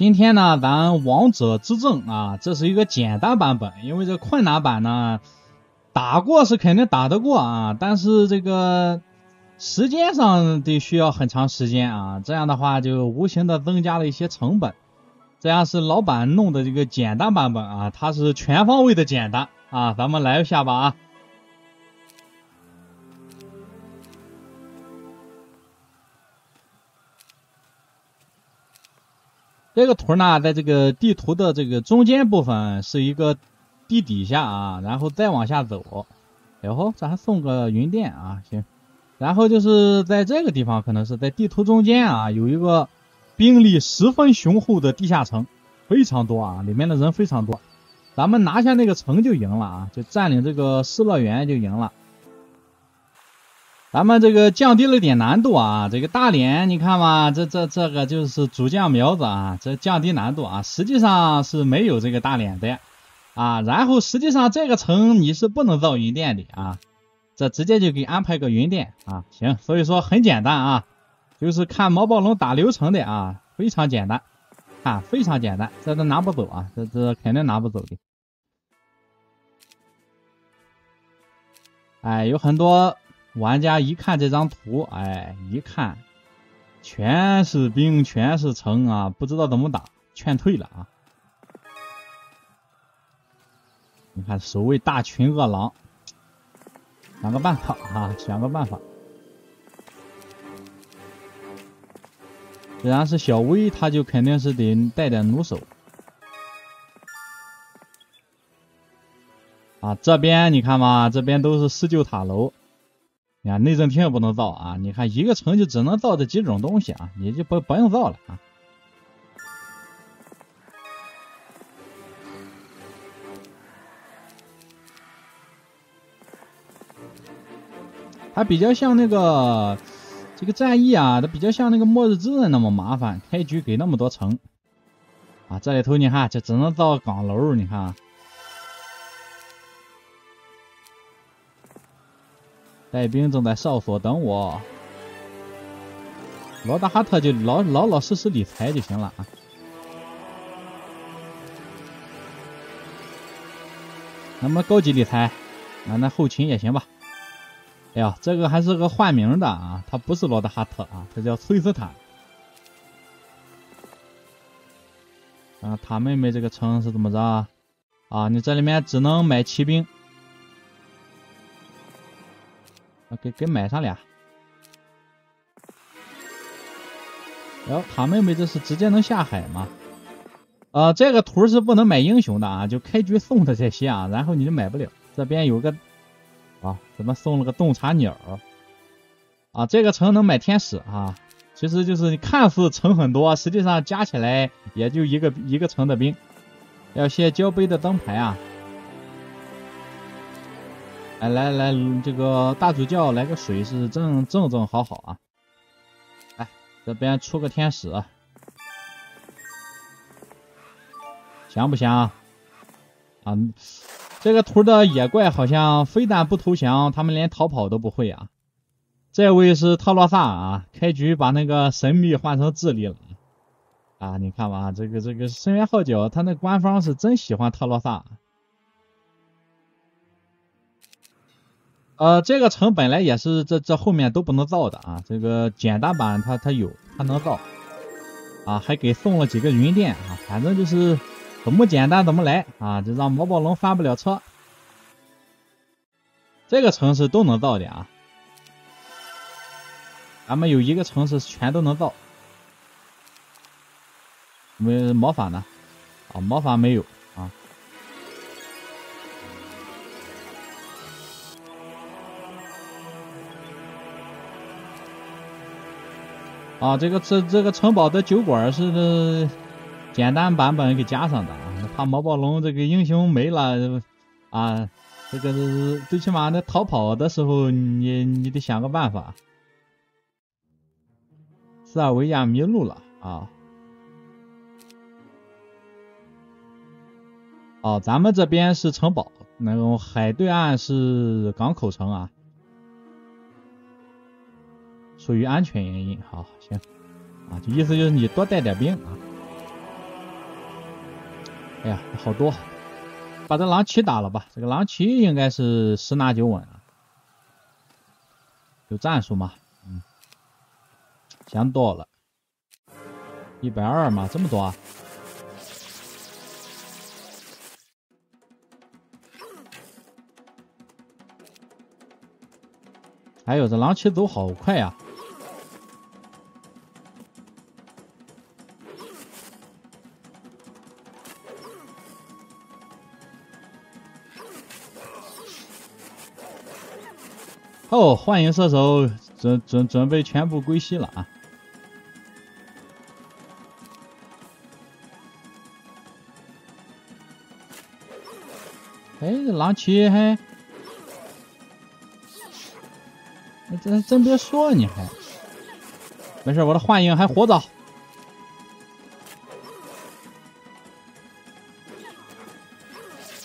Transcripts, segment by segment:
今天呢，咱王者之证啊，这是一个简单版本，因为这困难版呢，打过是肯定打得过啊，但是这个时间上得需要很长时间啊，这样的话就无形的增加了一些成本。这样是老板弄的这个简单版本啊，它是全方位的简单啊，咱们来一下吧啊。这个图呢，在这个地图的这个中间部分是一个地底下啊，然后再往下走，哎呦这还送个云电啊，行，然后就是在这个地方，可能是在地图中间啊，有一个兵力十分雄厚的地下城，非常多啊，里面的人非常多，咱们拿下那个城就赢了啊，就占领这个失乐园就赢了。咱们这个降低了点难度啊，这个大连你看嘛，这这这个就是主将苗子啊，这降低难度啊，实际上是没有这个大连的啊。然后实际上这个城你是不能造云电的啊，这直接就给安排个云电啊，行，所以说很简单啊，就是看毛暴龙打流程的啊，非常简单，看非常简单，这都拿不走啊，这这肯定拿不走的。哎，有很多。玩家一看这张图，哎，一看全是兵，全是城啊，不知道怎么打，劝退了啊！你看守卫大群恶狼，想个办法啊，想个办法。既然是小威，他就肯定是得带点弩手啊。这边你看嘛，这边都是施救塔楼。你看内政厅也不能造啊！你看一个城就只能造这几种东西啊，你就不不用造了啊。它比较像那个这个战役啊，它比较像那个末日之刃那么麻烦，开局给那么多城啊。这里头你看，这只能造岗楼，你看。带兵正在哨所等我，罗达哈特就老老老实实理财就行了啊。那么高级理财，啊那后勤也行吧。哎呀，这个还是个换名的啊，他不是罗德哈特啊，他叫崔斯坦。啊，塔妹妹这个城是怎么着啊？啊，你这里面只能买骑兵。给给买上俩，然后塔妹妹这是直接能下海吗？呃，这个图是不能买英雄的啊，就开局送的这些啊，然后你就买不了。这边有个啊，怎么送了个洞察鸟？啊，这个城能买天使啊，其实就是你看似城很多，实际上加起来也就一个一个城的兵。要谢交杯的灯牌啊。来来来，这个大主教来个水是正正正好好啊！来，这边出个天使，香不香？啊，这个图的野怪好像非但不投降，他们连逃跑都不会啊！这位是特洛萨啊，开局把那个神秘换成智力了啊！你看吧，这个这个深渊号角，他那官方是真喜欢特洛萨。呃，这个城本来也是这这后面都不能造的啊，这个简单版它它有，它能造啊，还给送了几个云电啊，反正就是怎么简单怎么来啊，就让毛暴龙翻不了车。这个城市都能造的啊，咱们有一个城市全都能造，没魔法呢？啊，魔法没有。啊，这个这这个城堡的酒馆是简单版本给加上的啊，怕毛暴龙这个英雄没了啊，这个最起码那逃跑的时候你你得想个办法。塞尔维亚迷路了啊！哦，咱们这边是城堡，那种海对岸是港口城啊。出于安全原因，好行啊，就意思就是你多带点兵啊。哎呀，好多，把这狼骑打了吧。这个狼骑应该是十拿九稳啊。有战术吗？嗯，想多了。一百二嘛，这么多啊？哎呦，这狼骑走好快呀！哦，幻影射手，准准准备全部归西了啊！哎，这狼骑还，真真别说，你还没事，我的幻影还活着。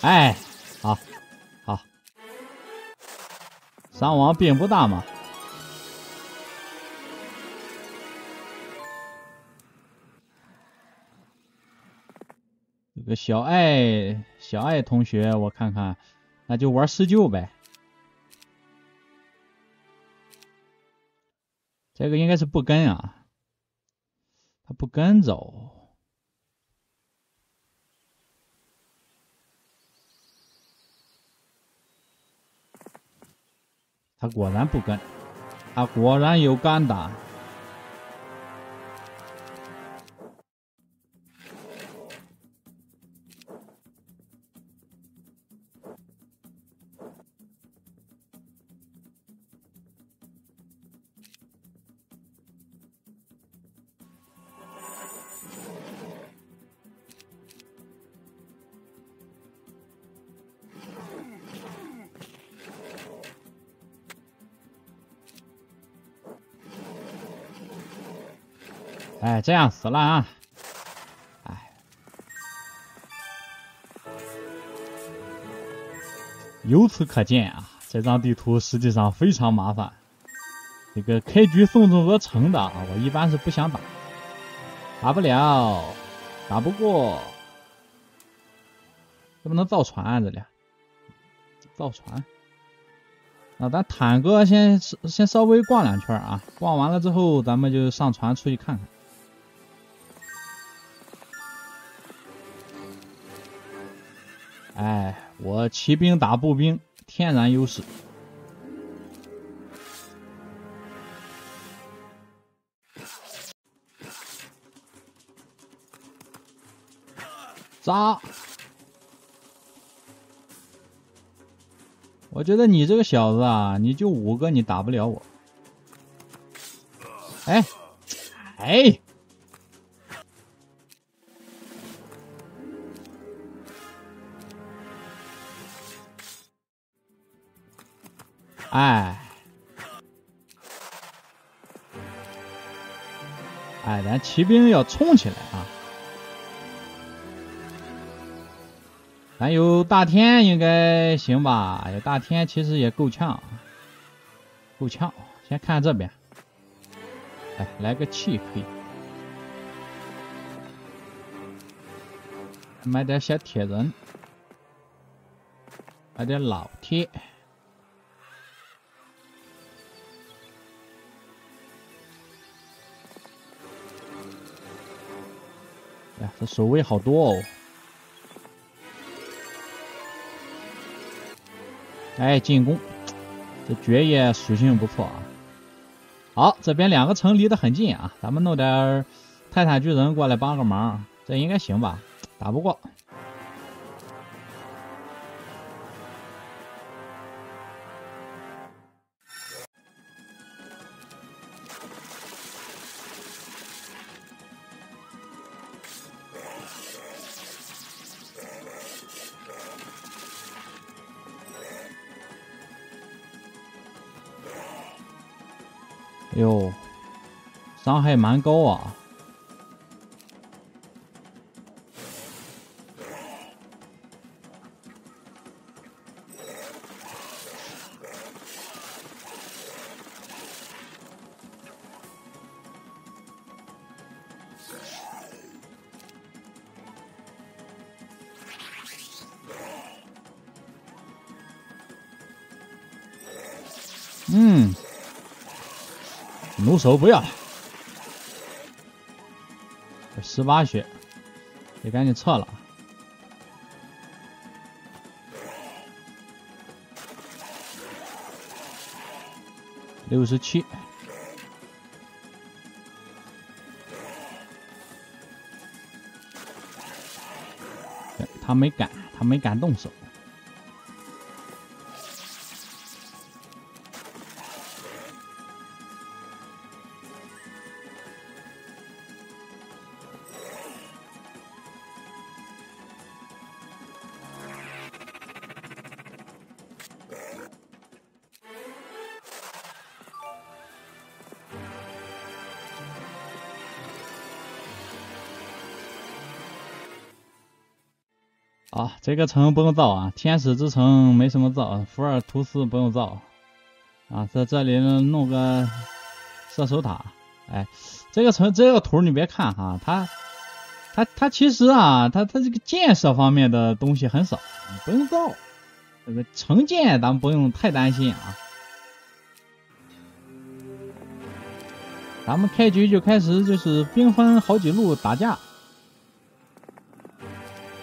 哎。伤亡并不大嘛。这个小爱，小爱同学，我看看，那就玩施救呗。这个应该是不跟啊，他不跟走。果然不跟，他果然有肝胆。这样死了啊！哎，由此可见啊，这张地图实际上非常麻烦。这个开局送中而成的啊，我一般是不想打，打不了，打不过。能不能造船啊这里？造船。那咱坦哥先先稍微逛两圈啊，逛完了之后，咱们就上船出去看看。骑兵打步兵，天然优势。扎！我觉得你这个小子啊，你就五个，你打不了我。哎，哎。哎，哎，咱骑兵要冲起来啊！咱有大天应该行吧？有大天其实也够呛，够呛。先看这边，哎，来个气可以，买点小铁人，买点老铁。守卫好多哦！哎，进攻，这爵爷属性不错啊。好，这边两个城离得很近啊，咱们弄点泰坦巨人过来帮个忙，这应该行吧？打不过。还蛮高啊！嗯，弩手不要。十八血，得赶紧撤了。六十七，他没敢，他没敢动手。啊，这个城不用造啊，天使之城没什么造，福尔图斯不用造。啊，在这里弄个射手塔，哎，这个城这个图你别看哈，它它它其实啊，它它这个建设方面的东西很少，不用造，这个城建咱们不用太担心啊，咱们开局就开始就是兵分好几路打架。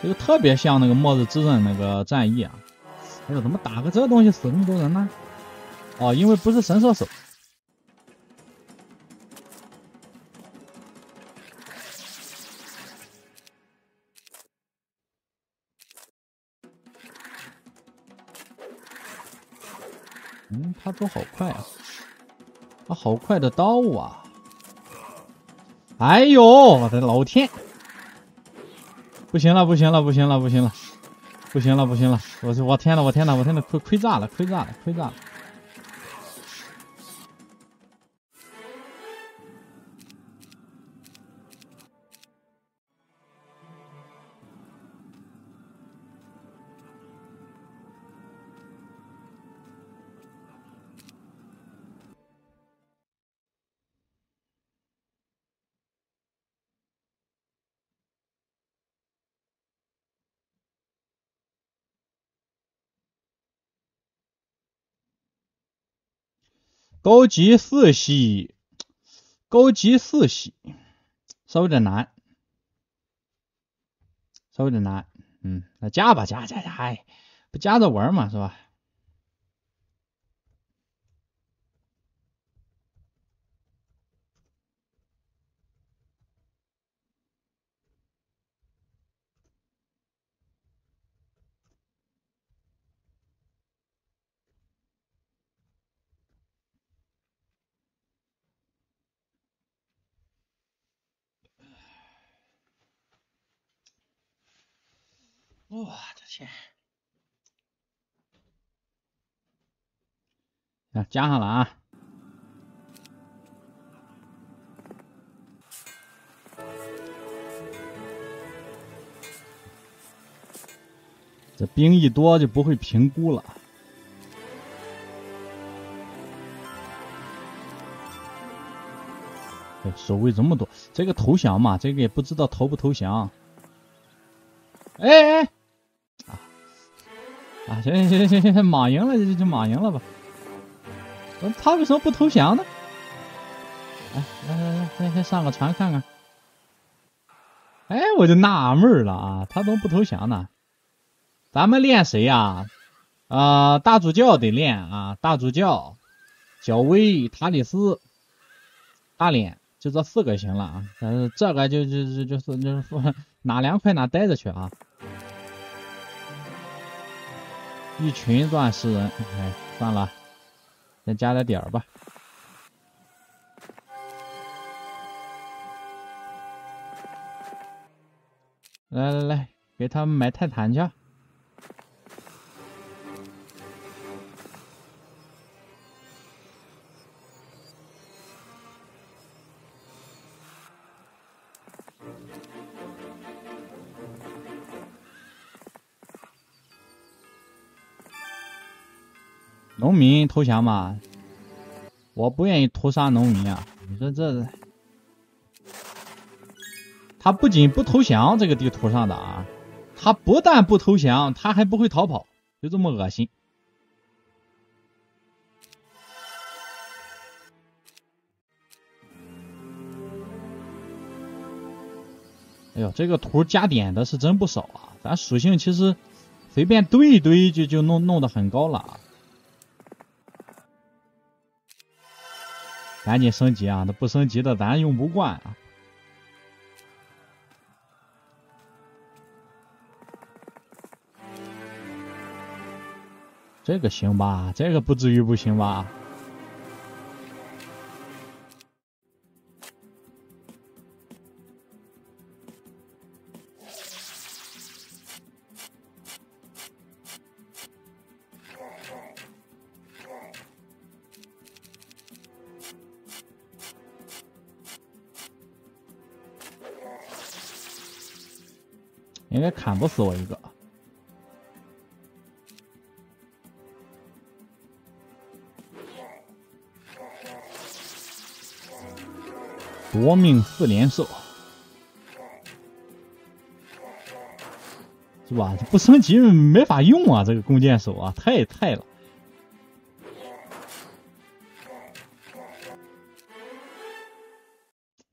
这个特别像那个末日之刃那个战役啊！哎呦，怎么打个这东西死那么多人呢？哦，因为不是神射手。嗯，他走好快啊！他好快的刀啊！哎呦，我的老天！不行了，不行了，不行了，不行了，不行了，不行了！我我天呐，我天呐，我天呐，亏亏炸了，亏炸了，亏炸了！高级四系，高级四系，稍微有点难，稍微有点难。嗯，那加吧，加加加，哎，不加着玩嘛，是吧？我的天！啊，加上了啊！这兵一多就不会评估了。守卫这么多，这个投降嘛，这个也不知道投不投降。哎哎！啊，行行行行行行，马赢了就就马赢了吧。他为什么不投降呢？来来来来，先先上个船看看。哎，我就纳闷了啊，他怎么不投降呢？咱们练谁呀？啊，大主教得练啊，大主教、小威、塔里斯、大脸，就这四个行了啊。但是这个就就就就是就是哪凉快哪待着去啊。一群钻石人，哎，算了，再加点点儿吧。来来来，给他们买泰坦去。农民投降嘛，我不愿意屠杀农民啊！你说这，他不仅不投降这个地图上的啊，他不但不投降，他还不会逃跑，就这么恶心。哎呦，这个图加点的是真不少啊！咱属性其实随便堆一堆就就弄弄得很高了啊。赶紧升级啊！那不升级的咱用不惯啊！这个行吧？这个不至于不行吧？该砍不死我一个。夺命四连射，是吧？不升级没法用啊，这个弓箭手啊，太菜了。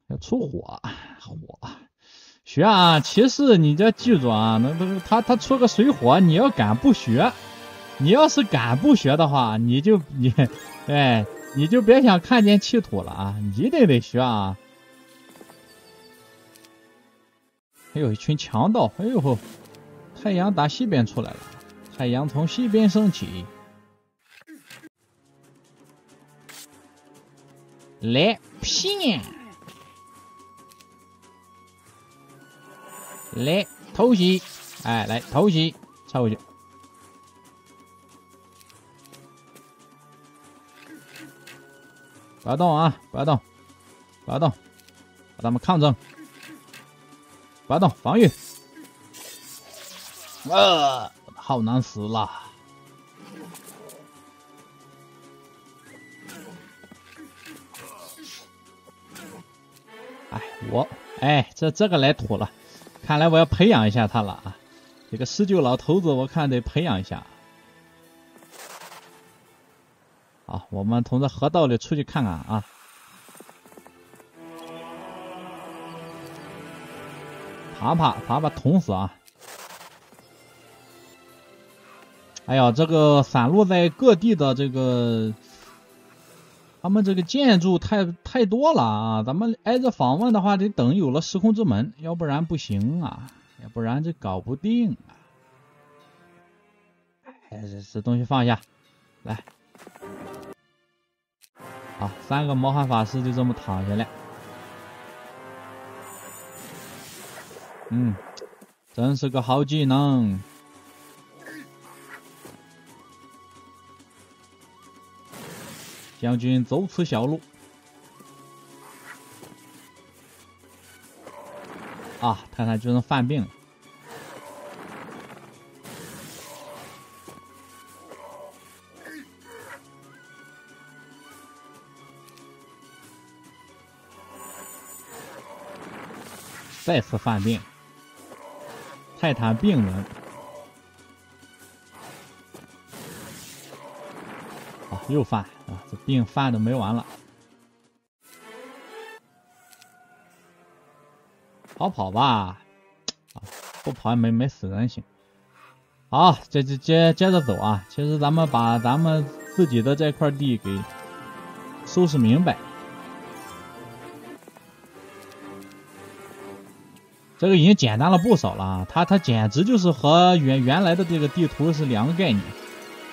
要出火，火！学啊，骑士，你这记住啊，那那他他出个水火，你要敢不学，你要是敢不学的话，你就 你，哎，你就别想看见气土了啊！你一定得学啊！还有一群强盗！哎呦，太阳打西边出来了，太阳从西边升起，来拼！来偷袭！哎，来偷袭，插过去！不要动啊！不要动！不要动！把他们抗争！不要动，防御！啊，好难死了！哎，我哎，这这个来土了，看来我要培养一下他了啊！这个施救老头子，我看得培养一下。好，我们从这河道里出去看看啊！爬爬爬爬，捅死啊！哎呀，这个散落在各地的这个，他们这个建筑太太多了啊！咱们挨着访问的话，得等有了时空之门，要不然不行啊，要不然这搞不定啊！哎，这这东西放下，来，好，三个魔幻法师就这么躺下来。嗯，真是个好技能。将军走此小路。啊，太太就能犯病了。再次犯病。泰坦病人，又犯啊！这病犯的没完了，逃跑吧！啊，不跑也没没死人行。好，接接接接着走啊！其实咱们把咱们自己的这块地给收拾明白。这个已经简单了不少了啊！它它简直就是和原原来的这个地图是两个概念。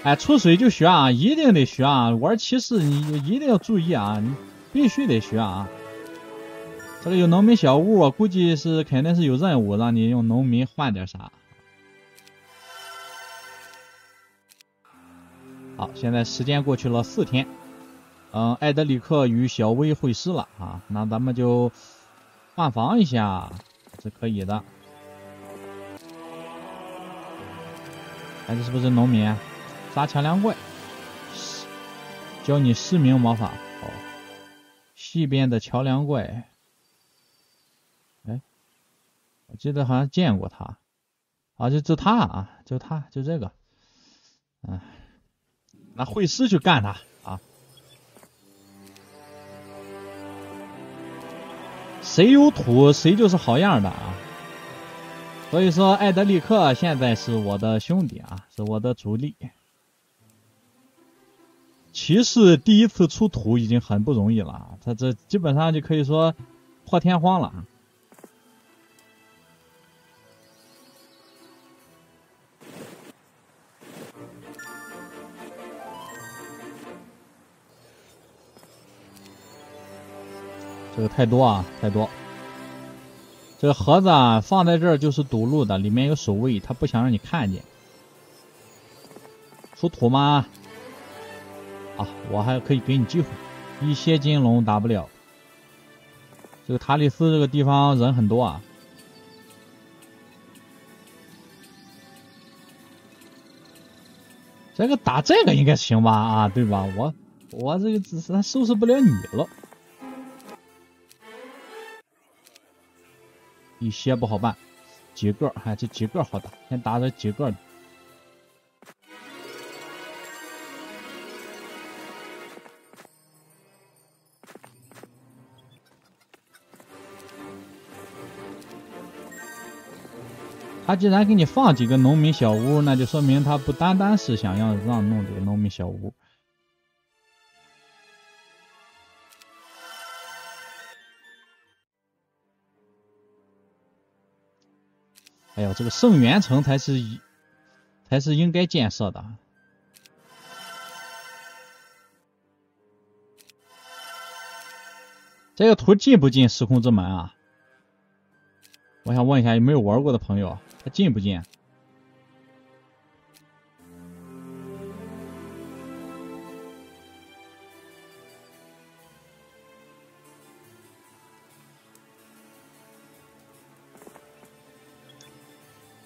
哎，出水就学啊，一定得学啊！玩骑士你一定要注意啊，你必须得学啊！这个有农民小屋，估计是肯定是有任务让你用农民换点啥。好，现在时间过去了四天，嗯，艾德里克与小薇会师了啊，那咱们就换防一下。是可以的，哎，这是不是农民？杀桥梁怪，教你失明魔法。哦，西边的桥梁怪，哎，我记得好像见过他，啊，就就他啊，就他，就这个，嗯，拿会师去干他啊！谁有土，谁就是好样的啊！所以说，艾德里克现在是我的兄弟啊，是我的主力。骑士第一次出土已经很不容易了，他这基本上就可以说破天荒了。这个太多啊，太多。这个盒子啊，放在这儿就是堵路的，里面有守卫，他不想让你看见。出土吗？啊，我还可以给你机会，一些金龙打不了。这个塔里斯这个地方人很多啊。这个打这个应该行吧？啊，对吧？我我这个只是他收拾不了你了。一些不好办，几个，哎，这几个好打，先打这几个。他既然给你放几个农民小屋，那就说明他不单单是想要让弄这个农民小屋。哎呦，这个圣元城才是，才是应该建设的。这个图进不进时空之门啊？我想问一下，有没有玩过的朋友，进不进？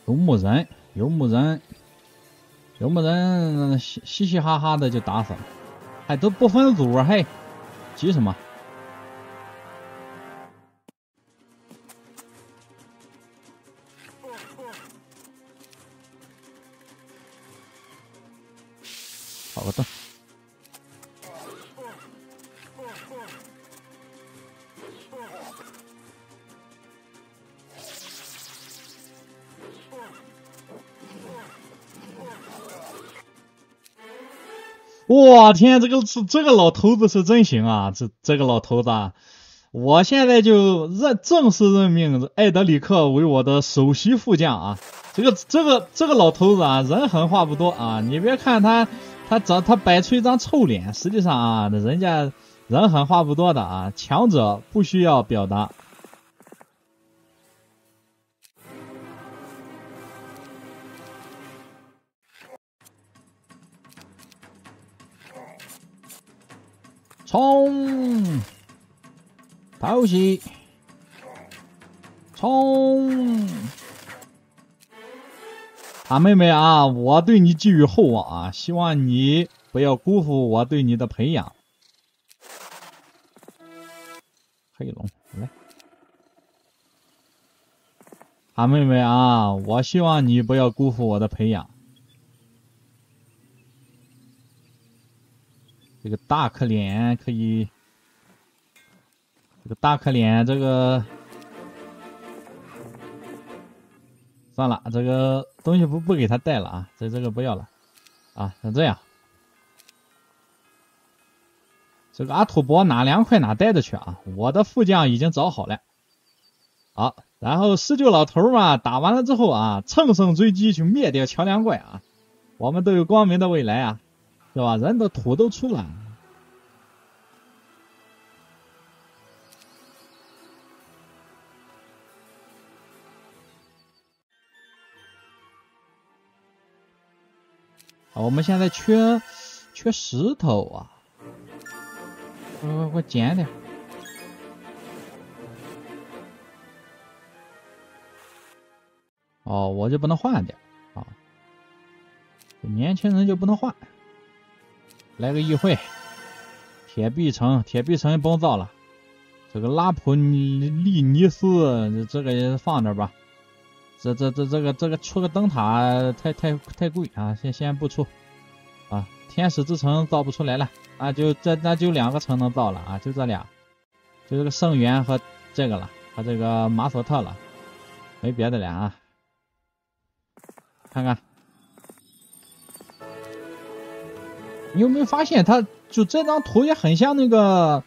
有木人，有木人，有木人，嘻嘻哈哈的就打死了，还都不分组，嘿急什么？天，这个是这个老头子是真行啊！这这个老头子，啊，我现在就任正式任命艾德里克为我的首席副将啊！这个这个这个老头子啊，人狠话不多啊！你别看他他长他摆出一张臭脸，实际上啊，人家人狠话不多的啊！强者不需要表达。偷袭！冲！大妹妹啊，我对你寄予厚望啊，希望你不要辜负我对你的培养。黑龙，来！大妹妹啊，我希望你不要辜负我的培养。这个大可怜可以，个大可怜这个算了，这个东西不不给他带了啊，这这个不要了啊，那这样，这个阿土伯哪凉快哪待着去啊，我的副将已经找好了，好，然后施救老头嘛，打完了之后啊，乘胜追击去灭掉桥梁怪啊，我们都有光明的未来啊。是吧？人的土都出了。我们现在缺缺石头啊！快快快捡点。哦，我就不能换点啊？年轻人就不能换？来个议会，铁壁城，铁壁城也不用造了。这个拉普利尼斯，这个也放那吧。这这这这个这个出个灯塔太太太贵啊，先先不出啊。天使之城造不出来了，啊，就这那就两个城能造了啊，就这俩，就这个圣元和这个了，和这个马索特了，没别的了啊。看看，你有没有发现，它就这张图也很像那个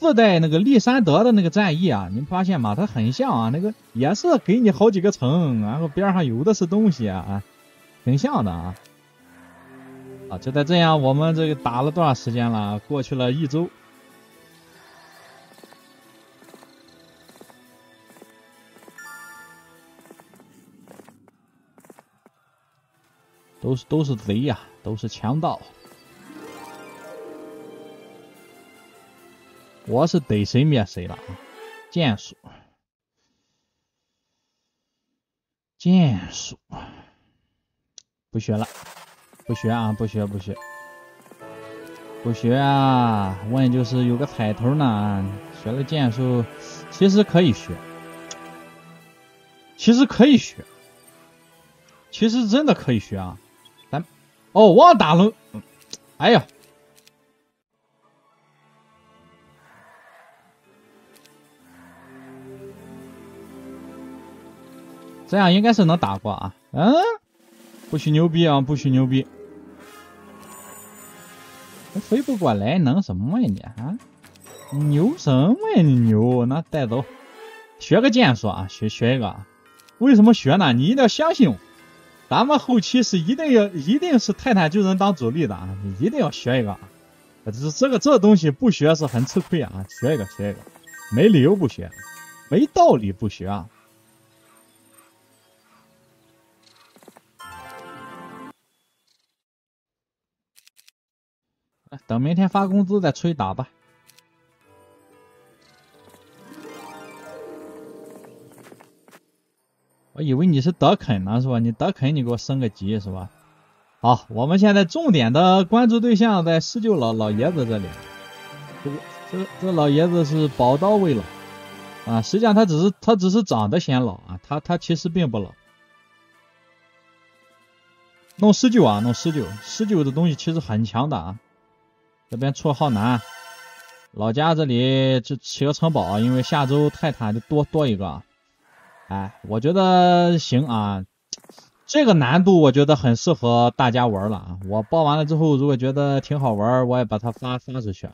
四代那个利山德的那个战役啊？你发现吗？它很像啊，那个也是给你好几个城，然后边上有的是东西啊，挺像的啊。啊，就在这样，我们这个打了多长时间了？过去了一周。都是都是贼呀，都是强盗。我是逮谁灭谁了啊！剑术，剑术，不学了，不学啊，不学不学，不学啊！问就是有个彩头呢，学了剑术，其实可以学，其实可以学，其实真的可以学啊！咱哦，忘打了，哎呀，这样应该是能打过啊。嗯，不许牛逼啊，不许牛逼，飞不过来，能什么呀你啊？牛什么呀你牛？那带走，学个剑术啊，学学一个。为什么学呢？你一定要相信我。咱们后期是一定要，一定是泰坦巨人当主力的啊！你一定要学一个啊，这这个这东西不学是很吃亏啊！学一个，学一个，没理由不学，没道理不学啊！等明天发工资再出去打吧。我以为你是德肯呢，是吧？你德肯，你给我升个级，是吧？好，我们现在重点的关注对象在施救老老爷子这里。这这这老爷子是宝刀未老啊，实际上他只是他只是长得显老啊，他他其实并不老。弄施救啊，弄施救，施救的东西其实很强的啊。这边出浩南，老家这里就起个城堡，因为下周泰坦就多多一个。哎，我觉得行啊，这个难度我觉得很适合大家玩了啊。我报完了之后，如果觉得挺好玩，我也把它发发出去。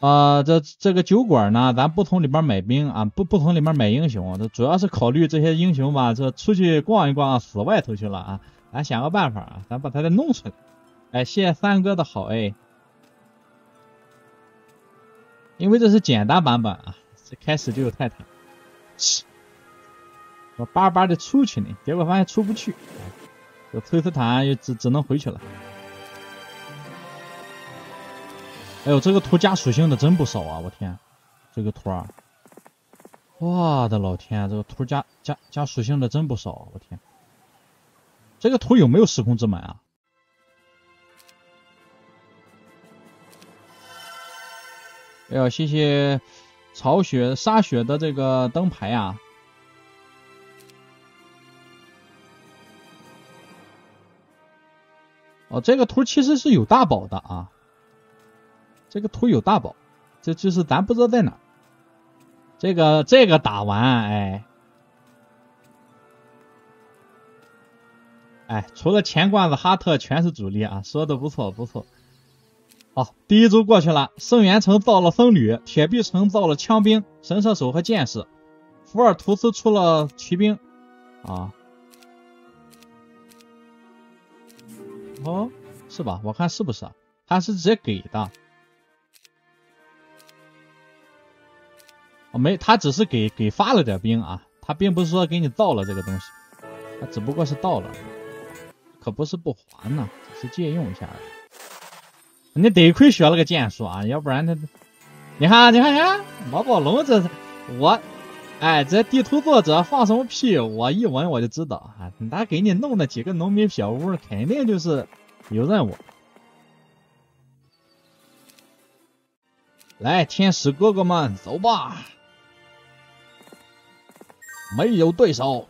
啊，这这个酒馆呢，咱不从里面买兵啊，不不从里面买英雄，这主要是考虑这些英雄吧，这出去逛一逛死外头去了啊。咱想个办法啊，咱把它再弄出来。哎，谢谢三哥的好哎。因为这是简单版本啊，这开始就有泰坦，我巴巴的出去呢，结果发现出不去，这崔斯坦也只只能回去了。哎呦，这个图加属性的真不少啊！我天，这个图啊，我的老天，这个图加加加属性的真不少，我天，这个图有没有时空之门啊？哎呦，谢谢曹雪沙雪的这个灯牌啊！哦，这个图其实是有大宝的啊，这个图有大宝，这就是咱不知道在哪。这个这个打完，哎，哎，除了钱罐子哈特全是主力啊，说的不错不错。好，第一周过去了，圣元城造了僧侣，铁壁城造了枪兵、神射手和剑士，福尔图斯出了骑兵，啊，哦，是吧？我看是不是？他是直接给的，没，他只是给给发了点兵啊，他并不是说给你造了这个东西，他只不过是到了，可不是不还呢，只是借用一下而已。你得亏学了个剑术啊，要不然他，你看，你看，你看，毛宝龙这我，哎，这地图作者放什么屁？我一闻我就知道啊，他给你弄的几个农民小屋，肯定就是有任务。来，天使哥哥们，走吧，没有对手。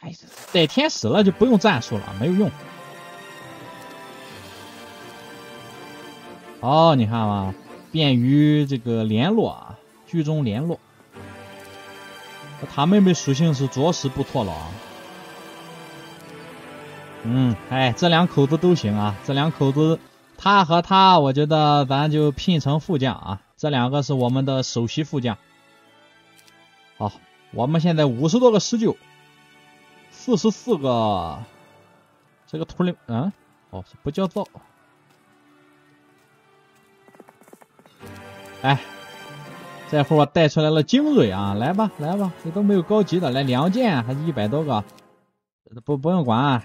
哎，带天使了就不用战术了，没有用。哦，你看嘛，便于这个联络啊，居中联络。他妹妹属性是着实不错了啊。嗯，哎，这两口子都行啊，这两口子，他和他，我觉得咱就聘成副将啊，这两个是我们的首席副将。好，我们现在五十多个施救，四十四个，这个图里，嗯，哦，不叫造。哎，这会儿我带出来了精锐啊，来吧，来吧，这都没有高级的，来两件还是一百多个，不不用管。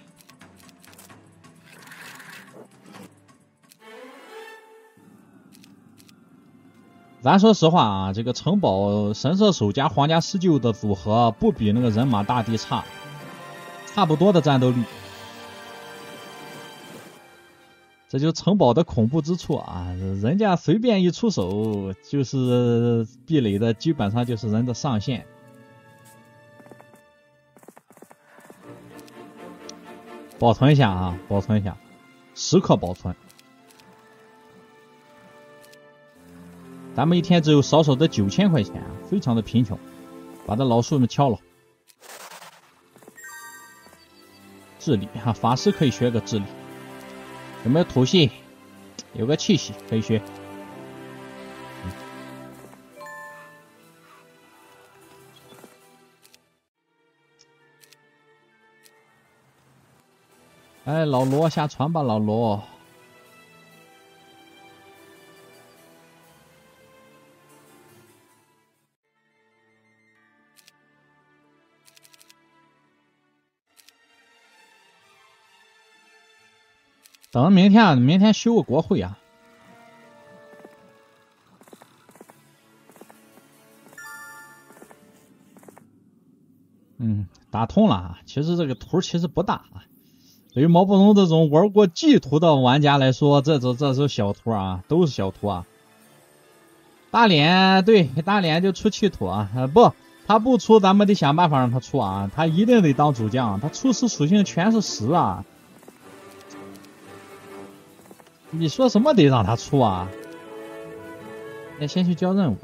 咱说实话啊，这个城堡神射手加皇家施救的组合不比那个人马大帝差，差不多的战斗力。这就城堡的恐怖之处啊！人家随便一出手，就是壁垒的，基本上就是人的上限。保存一下啊，保存一下，时刻保存。咱们一天只有少少的九千块钱，非常的贫穷，把这老树们敲了。智力哈，法师可以学个智力。有没有土系？有个气息可以学。哎，老罗下船吧，老罗。等明天，明天修个国会啊。嗯，打通了啊。其实这个图其实不大啊。对于毛不龙这种玩过 G 图的玩家来说，这这这是小图啊，都是小图啊。大脸对大脸就出气图啊，不，他不出，咱们得想办法让他出啊。他一定得当主将，他初始属性全是十啊。你说什么得让他出啊？那先去交任务，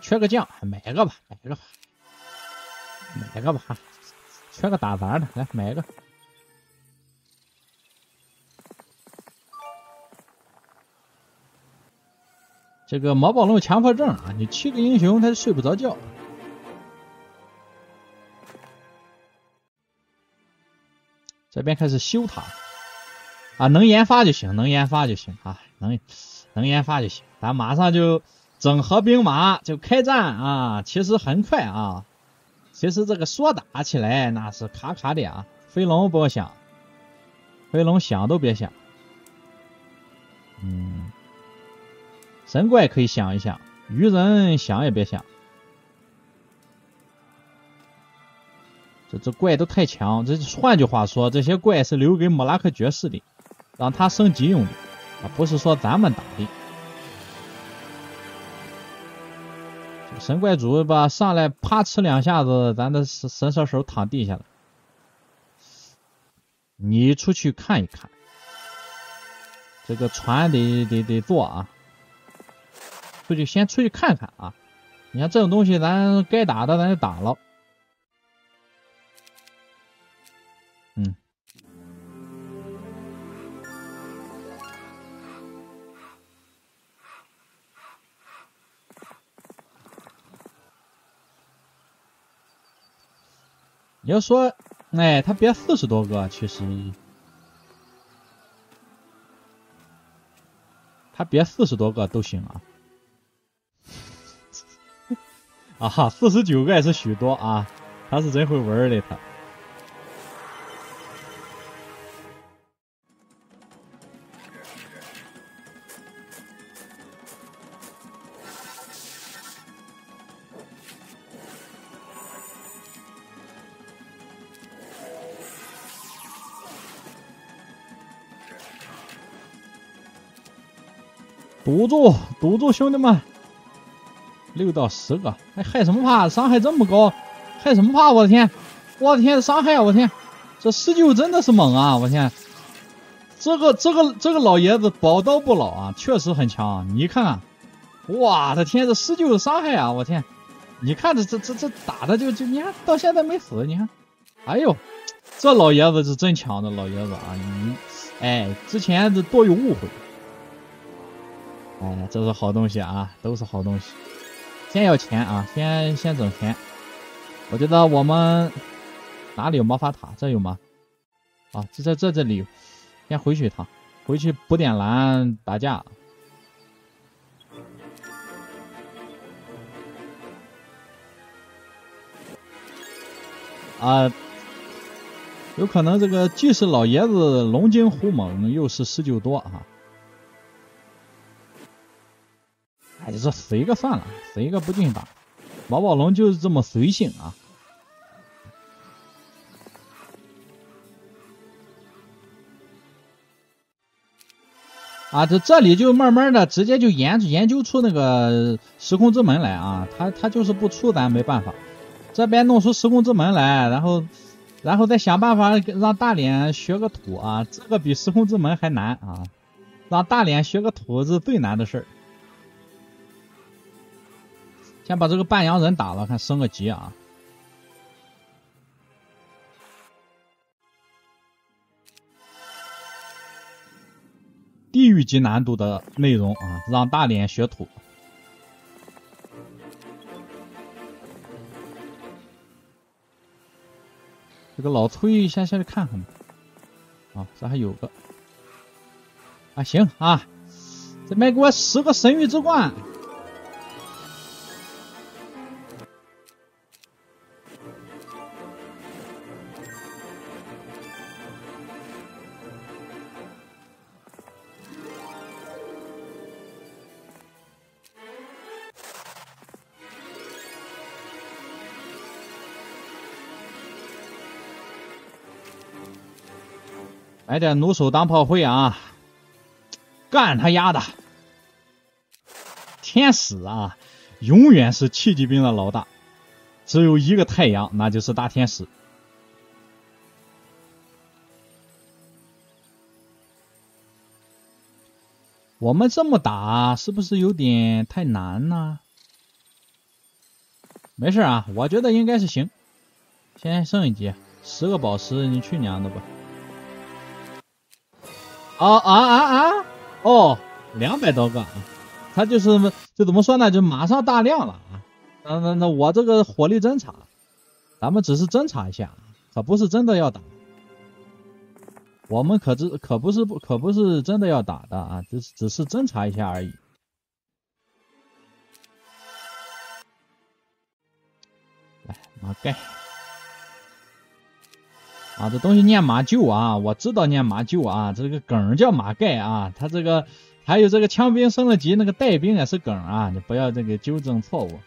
缺个将，买个吧，买个吧，买个吧，缺个打杂的，来买一个。这个毛暴龙强迫症啊，你七个英雄他睡不着觉。这边开始修塔。啊，能研发就行，能研发就行啊，能能研发就行。咱马上就整合兵马就开战啊，其实很快啊。其实这个说打起来那是卡卡的啊。飞龙不要想，飞龙想都别想。嗯，神怪可以想一想，鱼人想也别想。这这怪都太强，这换句话说，这些怪是留给莫拉克爵士的。让他升级用的，啊，不是说咱们打的。神怪主吧，上来啪哧两下子，咱的神神射手躺地下了。你出去看一看，这个船得得得坐啊，出去先出去看看啊。你看这种东西，咱该打的咱就打了。你要说，哎，他别四十多个，其实他别四十多个都行啊。啊哈，四十九个也是许多啊，他是真会玩儿的他。堵住，堵住，兄弟们！六到十个，还害什么怕？伤害这么高，害什么怕？我的天，我的天，伤害！我天，这施救真的是猛啊！我天，这个这个这个老爷子宝刀不老啊，确实很强。你看看，哇，的天，这十九的伤害啊！我天，你看这这这这打的就就你看到现在没死，你看，哎呦，这老爷子是真强的老爷子啊！你哎，之前这多有误会，哎，这是好东西啊，都是好东西。先要钱啊，先先整钱。我觉得我们哪里有魔法塔？这有吗？啊，这在这这里，先回去一趟，回去补点蓝打架。啊，有可能这个既是老爷子龙精虎猛，又是十九多哈。哎，这死一个算了，死一个不进打。毛宝龙就是这么随性啊。啊，这这里就慢慢的直接就研研究出那个时空之门来啊，他他就是不出，咱没办法。这边弄出时空之门来，然后然后再想办法让大脸学个土啊，这个比时空之门还难啊，让大脸学个土是最难的事儿。先把这个半羊人打了，看升个级啊。地狱级难度的内容啊，让大脸学土。这个老崔先下去看看吧。啊，这还有个啊，行啊，这边给我十个神域之冠。来点弩手当炮灰啊！干他丫的！天使啊，永远是七级兵的老大，只有一个太阳，那就是大天使。我们这么打是不是有点太难呢？没事啊，我觉得应该是行。先升一级，十个宝石，你去娘的吧！啊啊啊啊！哦，两百多个啊，他就是就怎么说呢？就马上大量了啊！那那那我这个火力侦查，咱们只是侦查一下，可不是真的要打。我们可知可不是不可不是真的要打的啊，只是只是侦查一下而已。来，马盖。啊，这东西念马厩啊，我知道念马厩啊，这个梗叫马盖啊，他这个还有这个枪兵升了级，那个带兵也是梗啊，你不要这个纠正错误。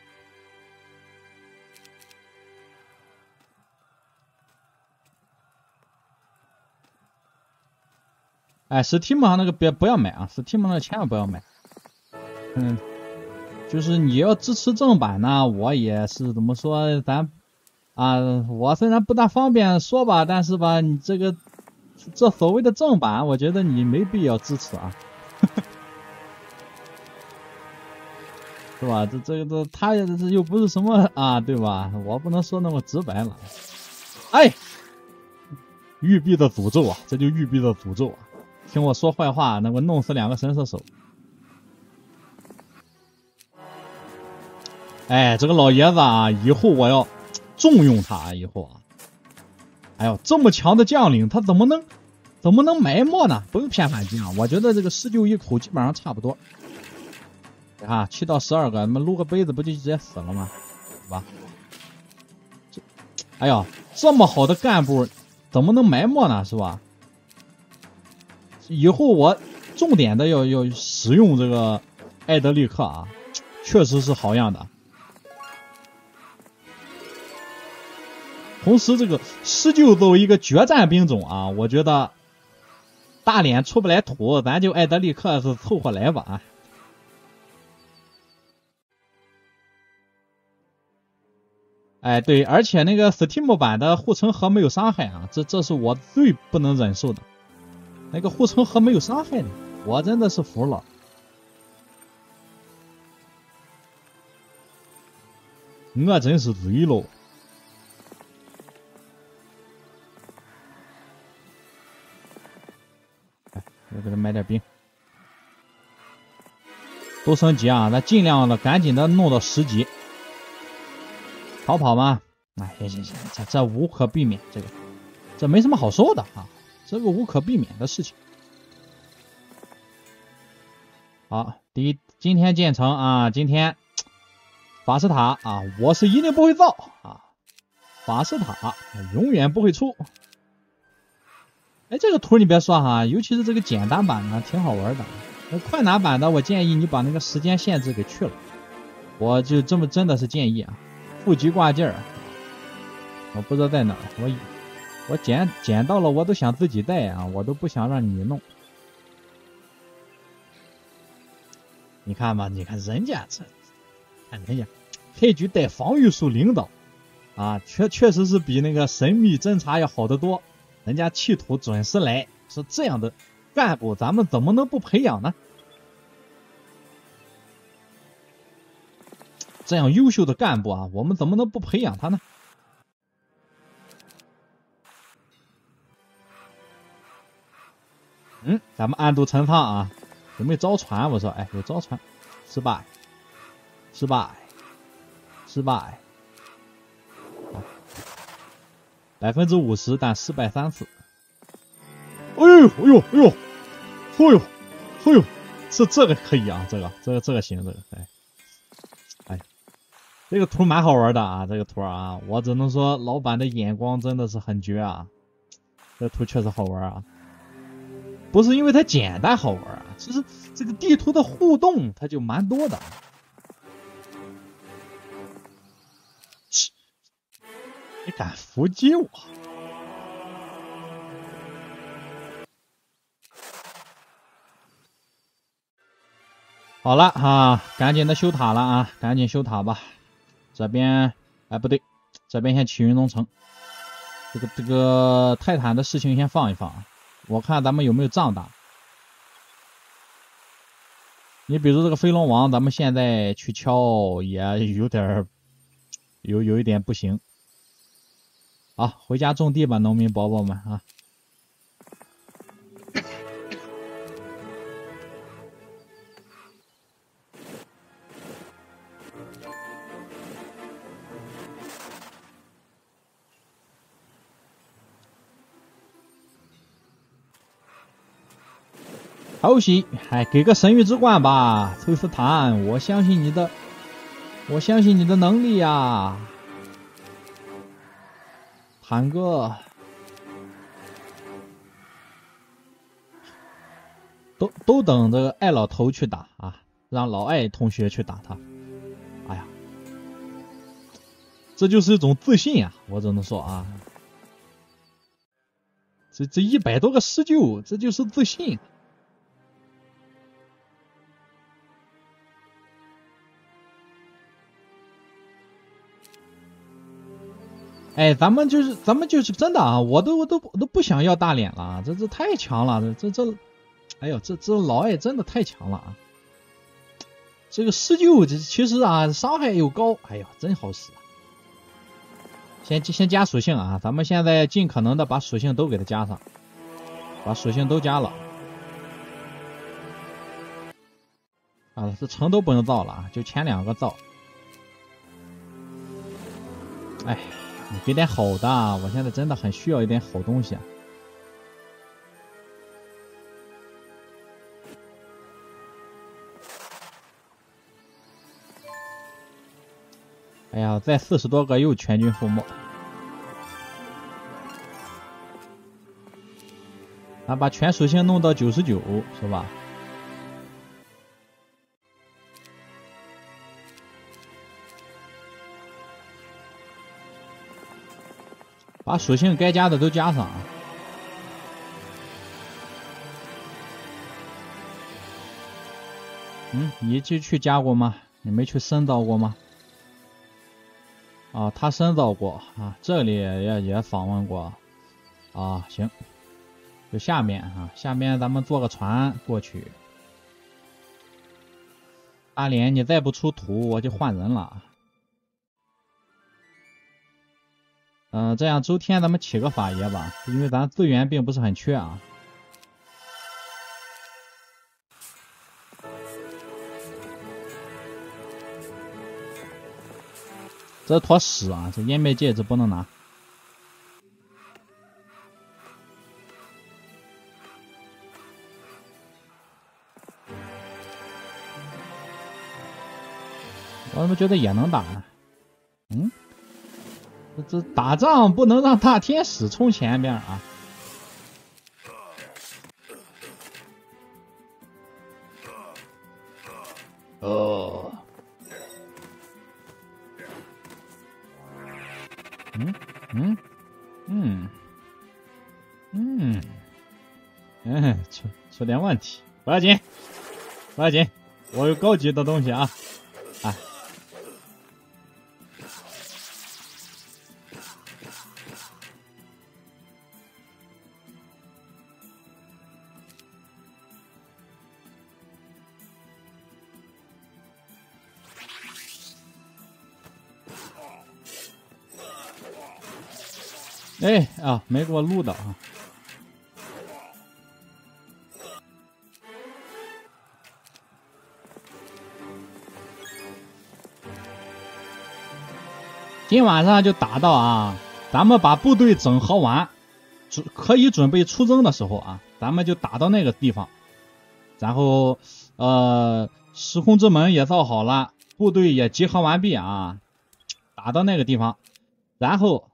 哎，Steam 上那个别不要买啊，Steam 上千万不要买。嗯，就是你要支持正版呢，我也是怎么说，咱。啊，我虽然不大方便说吧，但是吧，你这个这所谓的正版，我觉得你没必要支持啊，是吧？这这个这他也这又不是什么啊，对吧？我不能说那么直白了。哎，玉璧的诅咒啊，这就玉璧的诅咒啊！听我说坏话，能够弄死两个神射手。哎，这个老爷子啊，以后我要。重用他以后啊，哎呦，这么强的将领，他怎么能怎么能埋没呢？不用骗反击啊！我觉得这个施救一口基本上差不多。你看七到十二个，那么撸个杯子不就直接死了吗？是吧？这，哎呀，这么好的干部怎么能埋没呢？是吧？以后我重点的要要使用这个艾德利克啊，确实是好样的。同时，这个施救作为一个决战兵种啊，我觉得大脸出不来土，咱就艾德利克是凑合来吧啊。哎，对，而且那个 Steam 版的护城河没有伤害啊，这这是我最不能忍受的。那个护城河没有伤害的，我真的是服了。我真是醉了。我给他买点饼。都升级啊，咱尽量的赶紧的弄到十级。逃跑吗？哎，行行行，这这无可避免，这个这没什么好说的啊，这个无可避免的事情。好，第一，今天建成啊，今天法师塔啊，我是一定不会造啊，法师塔永远不会出。哎，这个图你别说哈，尤其是这个简单版的，挺好玩的。那快难版的，我建议你把那个时间限制给去了。我就这么真的是建议啊，负极挂件儿，我不知道在哪儿，我我捡捡到了，我都想自己带啊，我都不想让你弄。你看吧，你看人家这，看人家黑局带防御术领导啊，确确实是比那个神秘侦察要好得多。人家企图准时来，是这样的。干部，咱们怎么能不培养呢？这样优秀的干部啊，我们怎么能不培养他呢？嗯，咱们暗度陈仓啊，有没有招船？我说，哎，有招船，失败，失败，失败，百分之五十，但失败三次。哎呦，哎呦，哎呦！哎呦，哎呦，这这个可以啊，这个，这个，这个行，这个，哎，哎，这个图蛮好玩的啊，这个图啊，我只能说老板的眼光真的是很绝啊，这图确实好玩啊，不是因为它简单好玩啊，其实这个地图的互动它就蛮多的。你敢伏击我？好了哈，赶紧的修塔了啊，赶紧修塔吧。这边哎不对，这边先起云龙城。这个这个泰坦的事情先放一放，我看咱们有没有仗打。你比如这个飞龙王，咱们现在去敲也有点有有一点不行。好，回家种地吧，农民宝宝们啊。偷袭，哎，给个神域之冠吧，崔斯坦，我相信你的，我相信你的能力呀，韩哥，都都等着艾老头去打啊，让老艾同学去打他，哎呀，这就是一种自信啊，我只能说啊，这这一百多个施救，这就是自信。哎，咱们就是咱们就是真的啊！我都我都我都不想要大脸了啊，这这太强了，这这这，哎呦，这这老艾真的太强了啊！这个施救这其实啊伤害又高，哎呀，真好使！先先加属性啊，咱们现在尽可能的把属性都给它加上，把属性都加了啊，这城都不用造了啊，就前两个造，哎。给点好的，我现在真的很需要一点好东西。哎呀，再四十多个又全军覆没，啊，把全属性弄到九十九，是吧？把属性该加的都加上啊。嗯，你去去加过吗？你没去深造过吗？啊，他深造过啊，这里也也访问过啊。行，就下面啊，下面咱们坐个船过去。阿莲，你再不出图，我就换人了。嗯，这样周天咱们起个法爷吧，因为咱资源并不是很缺啊。这坨屎啊，这湮灭戒指不能拿。我怎么觉得也能打呢？嗯，这打仗不能让大天使冲前边啊！哦，嗯嗯嗯嗯，嗯，出出点问题，不要紧，不要紧，我有高级的东西啊！哎啊，没给我录到啊！今晚上就打到啊，咱们把部队整合完，准可以准备出征的时候啊，咱们就打到那个地方，然后呃，时空之门也造好了，部队也集合完毕啊，打到那个地方，然后。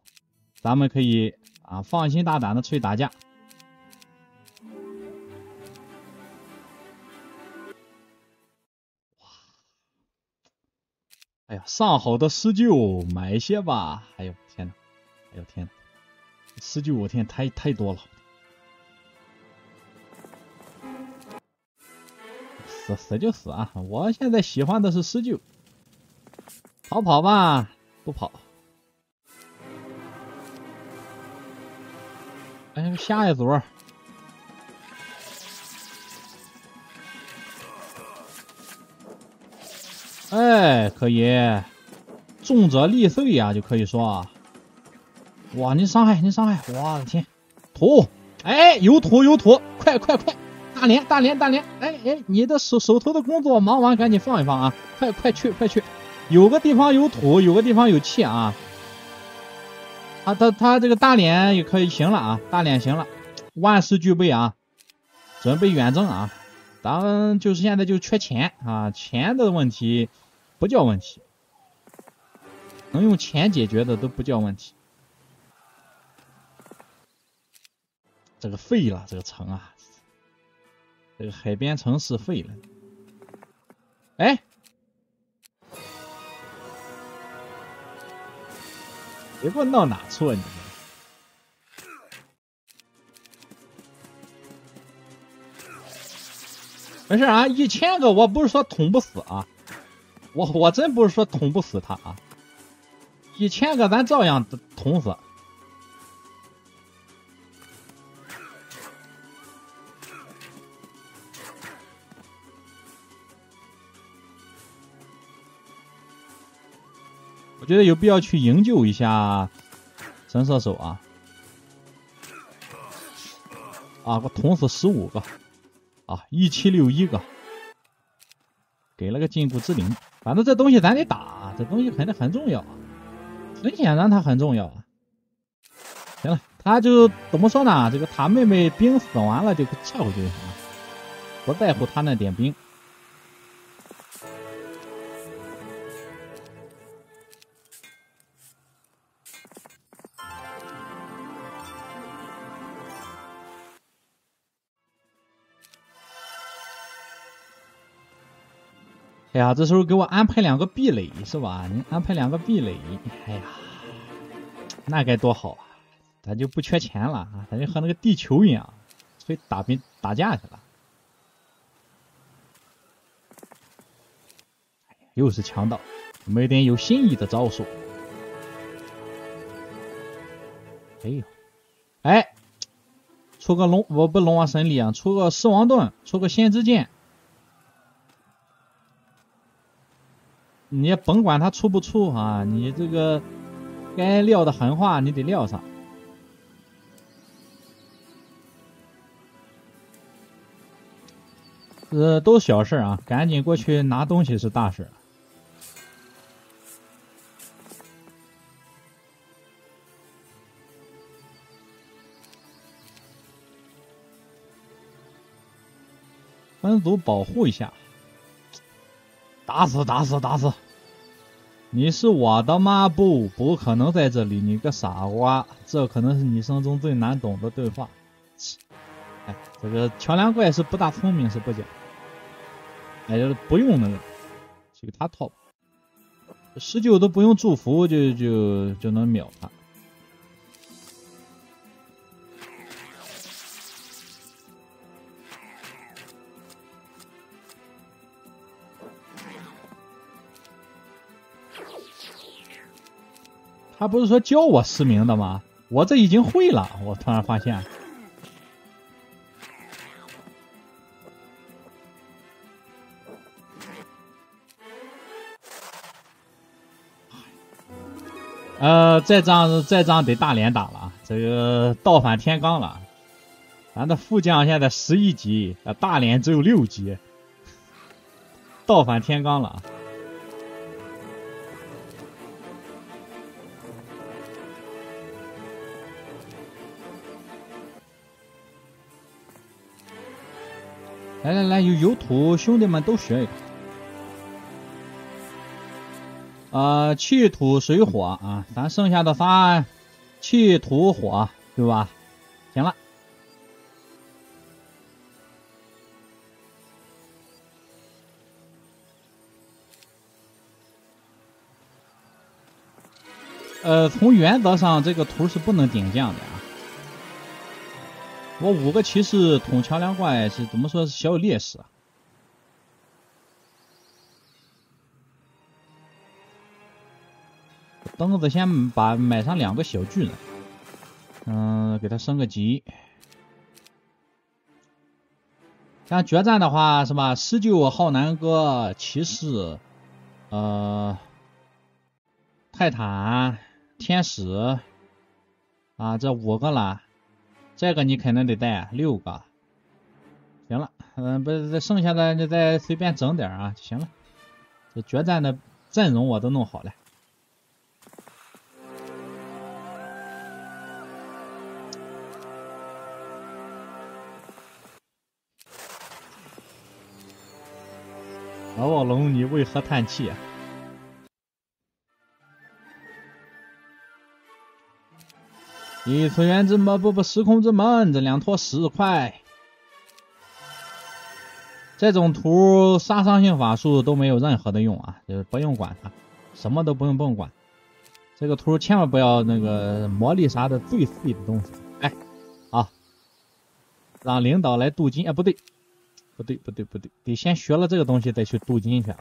咱们可以啊，放心大胆的出去打架。哇！哎呀，上好的施救买一些吧。哎呦天呐，哎呦天呐，施救我天太太多了。死死就死啊！我现在喜欢的是施救。逃跑吧，不跑。哎，下一组。哎，可以，重者力碎呀，就可以说。哇，你伤害，你伤害，我的天，土，哎，有土有土，快快快，大连大连大连，哎哎，你的手手头的工作忙完，赶紧放一放啊，快快去快去，有个地方有土，有个地方有气啊。啊，他他这个大脸也可以行了啊，大脸行了，万事俱备啊，准备远征啊，咱们就是现在就缺钱啊，钱的问题不叫问题，能用钱解决的都不叫问题。这个废了，这个城啊，这个海边城市废了，哎。别给我闹哪处啊你！没事啊，一千个我不是说捅不死啊，我我真不是说捅不死他啊，一千个咱照样捅死。觉得有必要去营救一下神射手啊！啊，我捅死十五个啊，一七六一个，给了个禁锢之灵。反正这东西咱得打，这东西肯定很重要，很显然它很重要啊。行了，他就怎么说呢？这个他妹妹兵死完了就撤回去就行了，不在乎他那点兵。呀，这时候给我安排两个壁垒是吧？你安排两个壁垒，哎呀，那该多好啊！咱就不缺钱了啊，咱就和那个地球一样，去打兵打架去了。又是强盗，没点有新意的招数。哎呦，哎，出个龙，我不龙王神力啊，出个狮王盾，出个先知剑。你也甭管他出不出啊，你这个该撂的狠话你得撂上。这都小事啊，赶紧过去拿东西是大事。分组保护一下，打死打死打死！你是我的吗？不，不可能在这里，你个傻瓜！这可能是你生中最难懂的对话。哎，这个桥梁怪是不大聪明，是不讲。哎，就是不用那个，去给他套。十九都不用祝福，就就就能秒他。他不是说教我失明的吗？我这已经会了。我突然发现，呃，这仗这仗得大连打了，这个倒反天罡了。咱的副将现在十一级，呃大连只有六级，倒反天罡了。来来来，有有土兄弟们都学一个，呃，气土水火啊，咱剩下的仨，气土火，对吧？行了，呃，从原则上，这个图是不能点将的。我五个骑士捅桥梁怪是怎么说？是小有劣势啊。等着先把买上两个小巨人，嗯，给他升个级。像决战的话是吧？施救浩南哥骑士，呃，泰坦天使啊，这五个了。这个你肯定得带六个，行了，嗯，不是，剩下的你再随便整点啊就行了。这决战的阵容我都弄好了。老宝龙，你为何叹气啊？异次元之门不不时空之门，这两坨石块，这种图杀伤性法术都没有任何的用啊，就是不用管它，什么都不用不用管。这个图千万不要那个魔力啥的最废的东西。哎，啊，让领导来镀金啊？不对，不对，不对，不对，得先学了这个东西再去镀金去。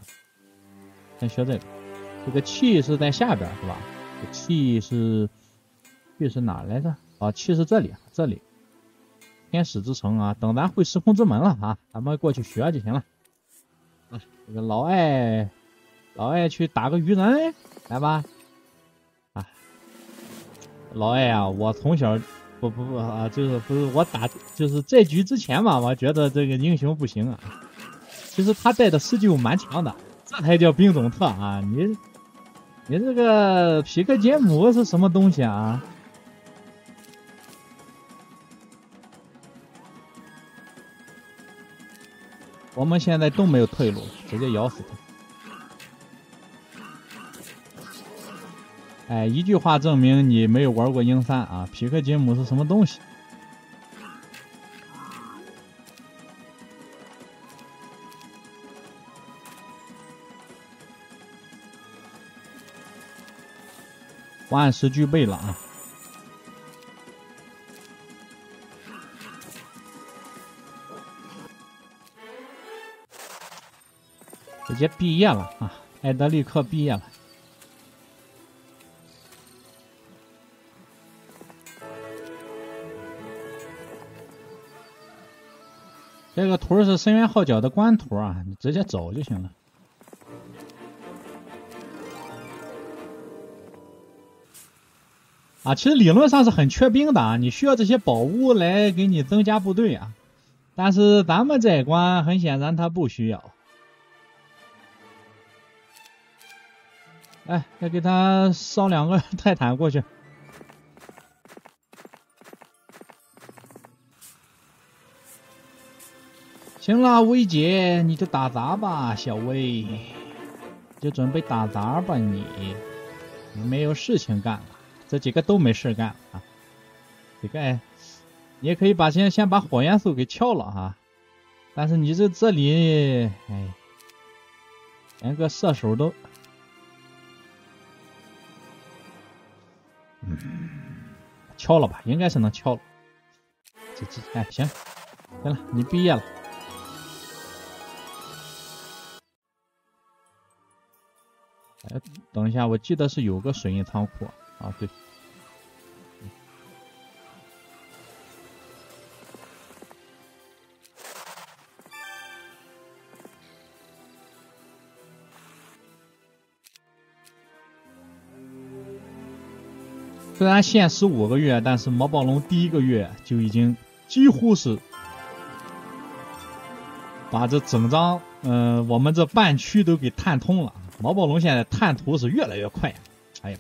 先学这个，这个气是在下边是吧？气是。去是哪来着？啊，去是这里，这里，天使之城啊！等咱会时空之门了啊，咱们过去学就行了。啊，这个老艾，老艾去打个鱼人，来吧。啊，老艾啊，我从小不不不啊，就是不是我打，就是这局之前嘛，我觉得这个英雄不行啊。其实他带的施救蛮强的，这才叫兵种特啊！你你这个皮克杰姆是什么东西啊？我们现在都没有退路，直接咬死他！哎，一句话证明你没有玩过英三啊！匹克杰姆是什么东西？万事俱备了啊！直接毕业了啊！艾德利克毕业了。这个图是深渊号角的官图啊，你直接走就行了。啊，其实理论上是很缺兵的啊，你需要这些宝物来给你增加部队啊。但是咱们这一关很显然他不需要。哎，再给他烧两个 泰坦过去。行了，薇姐，你就打杂吧，小薇，就准备打杂吧，你，你没有事情干了，这几个都没事干啊。这个，你也可以把先先把火元素给撬了哈，但是你这这里，哎，连个射手都，敲，了吧，应该是能敲了。这这，哎，行，行了，你毕业了。哎，等一下，我记得是有个水印仓库啊，对。虽然限十五个月，但是魔暴龙第一个月就已经几乎是把这整张嗯我们这半区都给探通了。毛暴龙现在探图是越来越快，哎呀，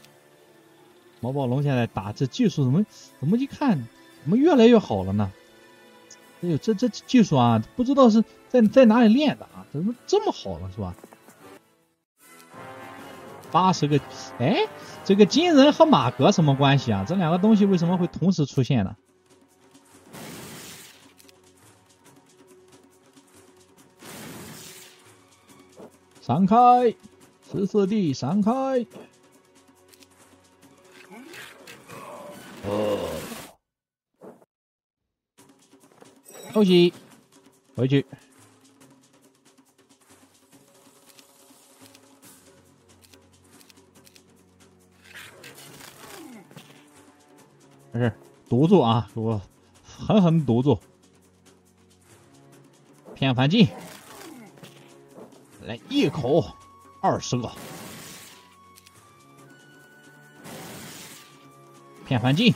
毛暴龙现在打这技术怎么怎么一看怎么越来越好了呢？哎呦，这这技术啊，不知道是在在哪里练的啊？怎么这么好了是吧？八十个，哎，这个金人和马格什么关系啊？这两个东西为什么会同时出现呢？闪开！十四弟，闪开！哦，休息，回去。是，堵住啊！我狠狠堵住，偏反击，来一口。二十个，骗反击。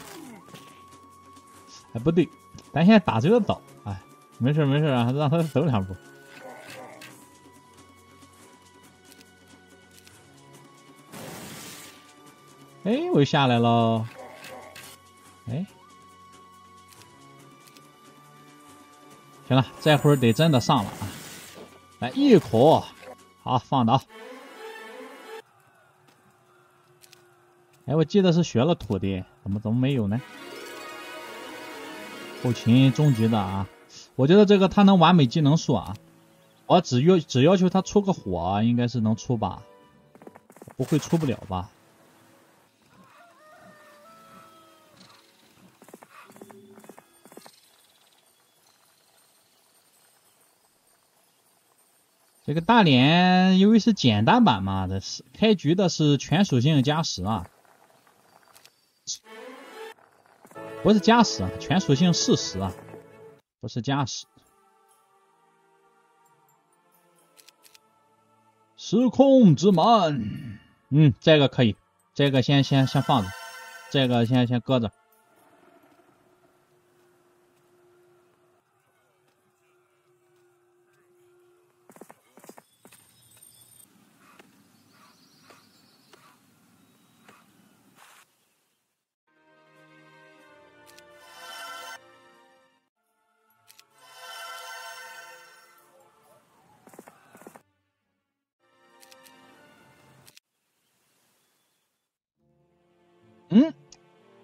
哎，不对，咱现在打这个早。哎，没事没事啊，让他走两步。哎，我又下来了。哎，行了，这会儿得真的上了啊！来一口，好放倒。哎，我记得是学了土的，怎么怎么没有呢？后勤终极的啊，我觉得这个他能完美技能树啊，我只要只要求他出个火，应该是能出吧？不会出不了吧？这个大脸因为是简单版嘛，这是开局的是全属性加十啊。不是加十啊，全属性四十啊，不是加十。时空之门，嗯，这个可以，这个先先先放着，这个先先搁着。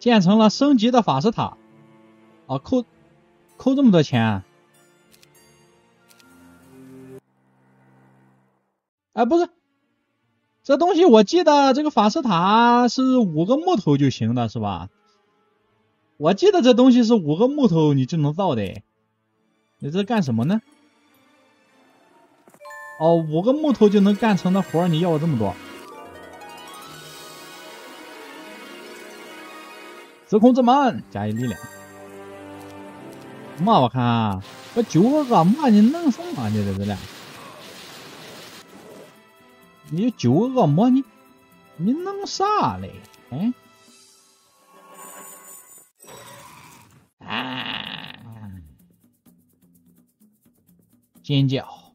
建成了升级的法师塔，啊，扣扣这么多钱？哎，不是，这东西我记得这个法师塔是五个木头就行的，是吧？我记得这东西是五个木头你就能造的，你这干什么呢？哦，五个木头就能干成的活你要我这么多？自空自满加一力量。嘛我看啊我九个恶魔你弄什么你在这里你九个恶魔你你弄啥嘞？嗯啊尖叫。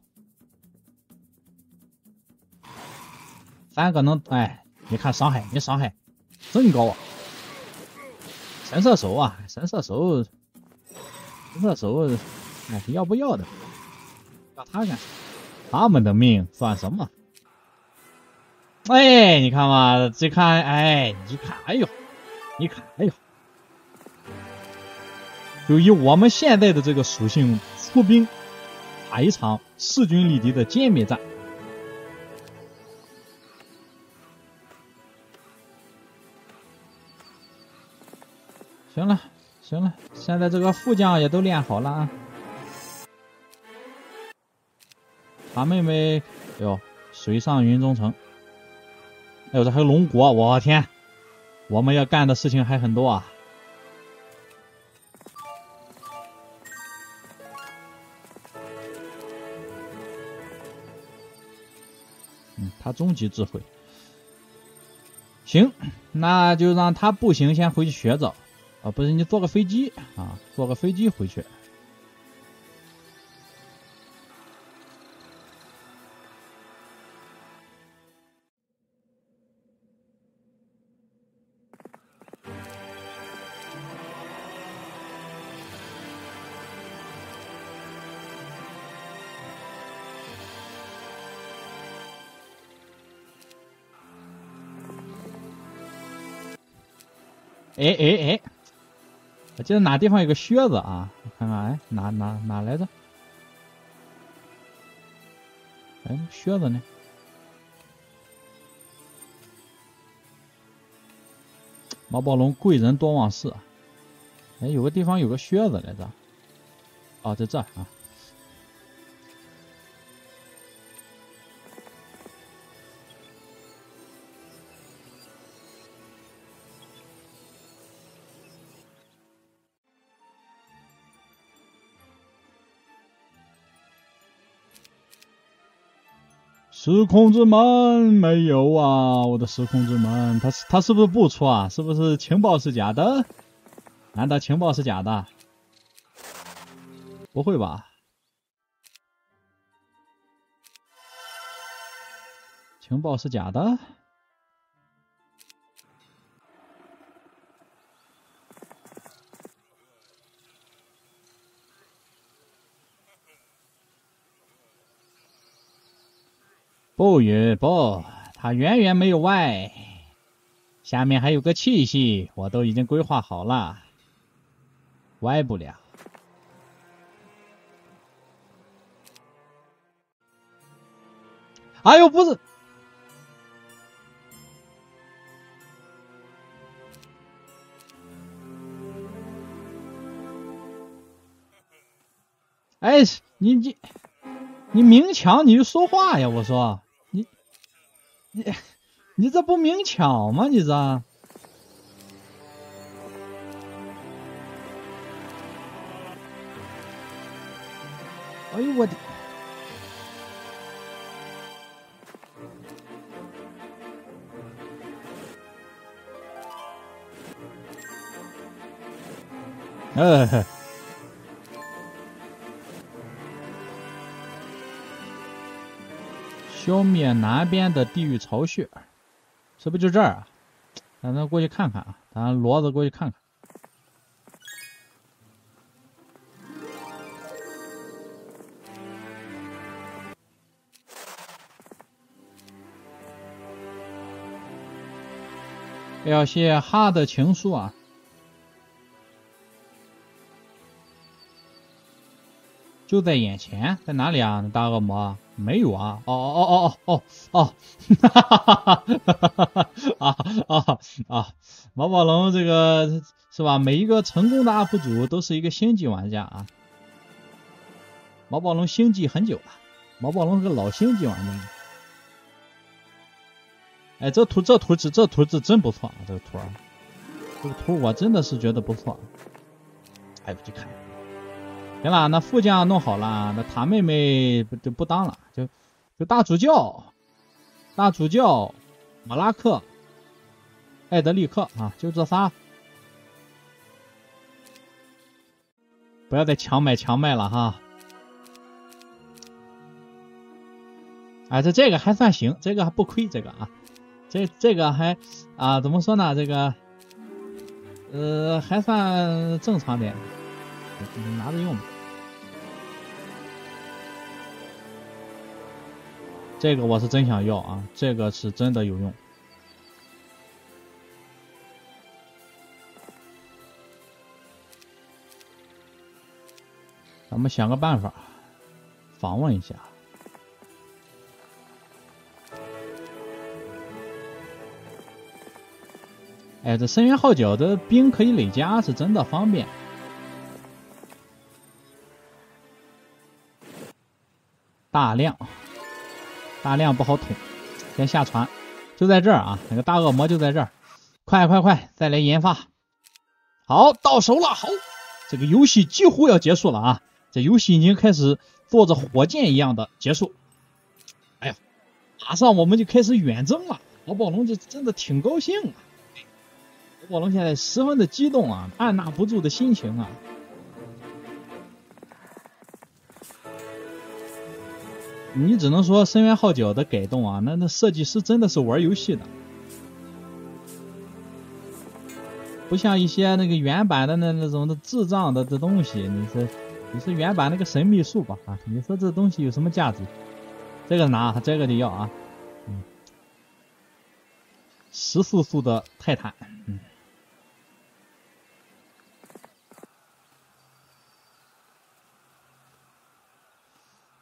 三个能哎你看伤害你伤害真高啊。神射手啊，神射手，神射手，哎，要不要的？要他干？他们的命算什么？哎，你看嘛，这看，哎，你看，哎呦，你看，哎呦，就以我们现在的这个属性出兵，打一场势均力敌的歼灭战。行了，行了，现在这个副将也都练好了啊。把妹妹，哟，水上云中城。哎呦，这还有龙国，我天！我们要干的事情还很多啊。嗯，他终极智慧。行，那就让他步行先回去学着。啊，不是，你坐个飞机啊，坐个飞机回去。哎哎哎！我记得哪地方有个靴子啊？我看看，哎，哪哪哪来着？哎，靴子呢？毛宝龙贵人多忘事。哎，有个地方有个靴子来着。哦，在这啊。时空之门没有啊！我的时空之门，他是他是不是不出啊？是不是情报是假的？难道情报是假的？不会吧？情报是假的？不远不，他远远没有歪，下面还有个气息，我都已经规划好了，歪不了。哎呦，不是，哎，你你你明抢你就说话呀，我说。你 你这不明抢吗？你这，哎呦我的，哎。消灭南边的地狱巢穴，是不是就这儿啊？咱咱过去看看啊，咱骡子过去看看。要写哈的情书啊。就在眼前，在哪里啊？那大恶魔没有啊？哦哦哦哦哦哦，哈哈哈哈哈哈！啊啊啊！毛宝龙这个是吧？每一个成功的 UP 主都是一个星际玩家啊。毛宝龙星际很久了，毛宝龙是个老星际玩家。哎，这图这图纸这图纸真不错啊！这个图，这个图我真的是觉得不错。哎，我去看。行了，那副将弄好了，那塔妹妹就不当了，就就大主教，大主教，马拉克，艾德利克啊，就这仨，不要再强买强卖了哈。哎，这这个还算行，这个还不亏，这个啊，这这个还啊，怎么说呢？这个呃，还算正常点，你拿着用吧。这个我是真想要啊，这个是真的有用。咱们想个办法，访问一下。哎，这深渊号角的兵可以累加，是真的方便。大量，大量不好捅，先下船，就在这儿啊！那个大恶魔就在这儿，快快快，再来研发。好，到手了，好，这个游戏几乎要结束了啊！这游戏已经开始坐着火箭一样的结束。哎呀，马上我们就开始远征了，老宝龙就真的挺高兴啊！宝龙现在十分的激动啊，按捺不住的心情啊。你只能说深渊号角的改动啊，那那设计师真的是玩游戏的，不像一些那个原版的那那种的智障的这东西。你说你说原版那个神秘术吧啊？你说这东西有什么价值？这个拿，这个得要啊。嗯，十四速的泰坦，嗯。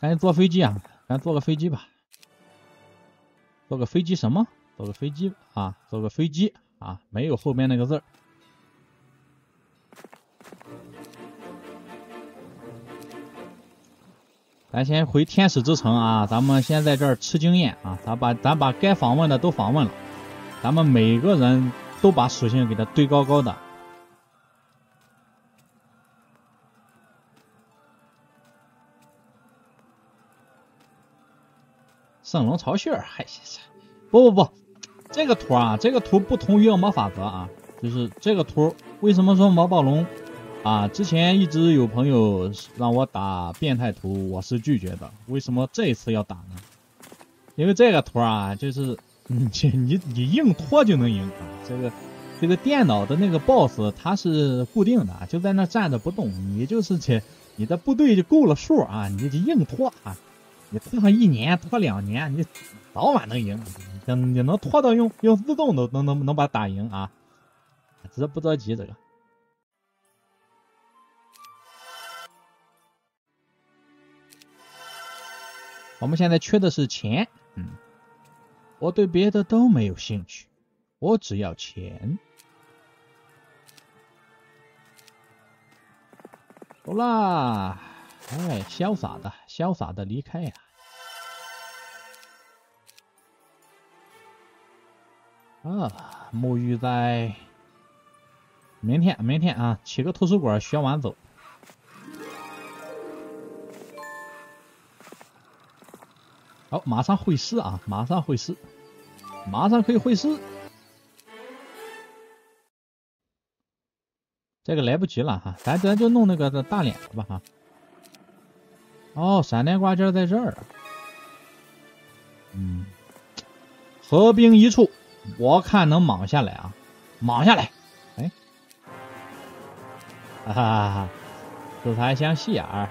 赶紧坐飞机啊！咱坐个飞机吧。坐个飞机什么？坐个飞机啊！坐个飞机啊！没有后面那个字儿。咱先回天使之城啊！咱们先在这儿吃经验啊！咱把咱把该访问的都访问了，咱们每个人都把属性给它堆高高的。圣龙巢穴，嗨，不不不，这个图啊，这个图不同于恶魔法则啊，就是这个图，为什么说魔暴龙啊？之前一直有朋友让我打变态图，我是拒绝的。为什么这一次要打呢？因为这个图啊，就是你你你硬拖就能赢啊。这个这个电脑的那个 boss 它是固定的，就在那站着不动，你就是去你的部队就够了数啊，你就硬拖啊。你拖上一年，拖两年，你早晚能赢。你你能拖到用用自动都能能能把打赢啊？只是不着急这个。我们现在缺的是钱，嗯，我对别的都没有兴趣，我只要钱。走啦！哎，潇洒的，潇洒的离开呀。啊沐浴在明天，明天啊，七个图书馆学完走。好，马上会师啊，马上会师，马上可以会师。这个来不及了哈，咱咱就弄那个大脸吧哈。哦，闪电挂件在这儿。嗯，合兵一处。我看能莽下来啊，莽下来！哎，哈哈哈哈，自残像戏儿。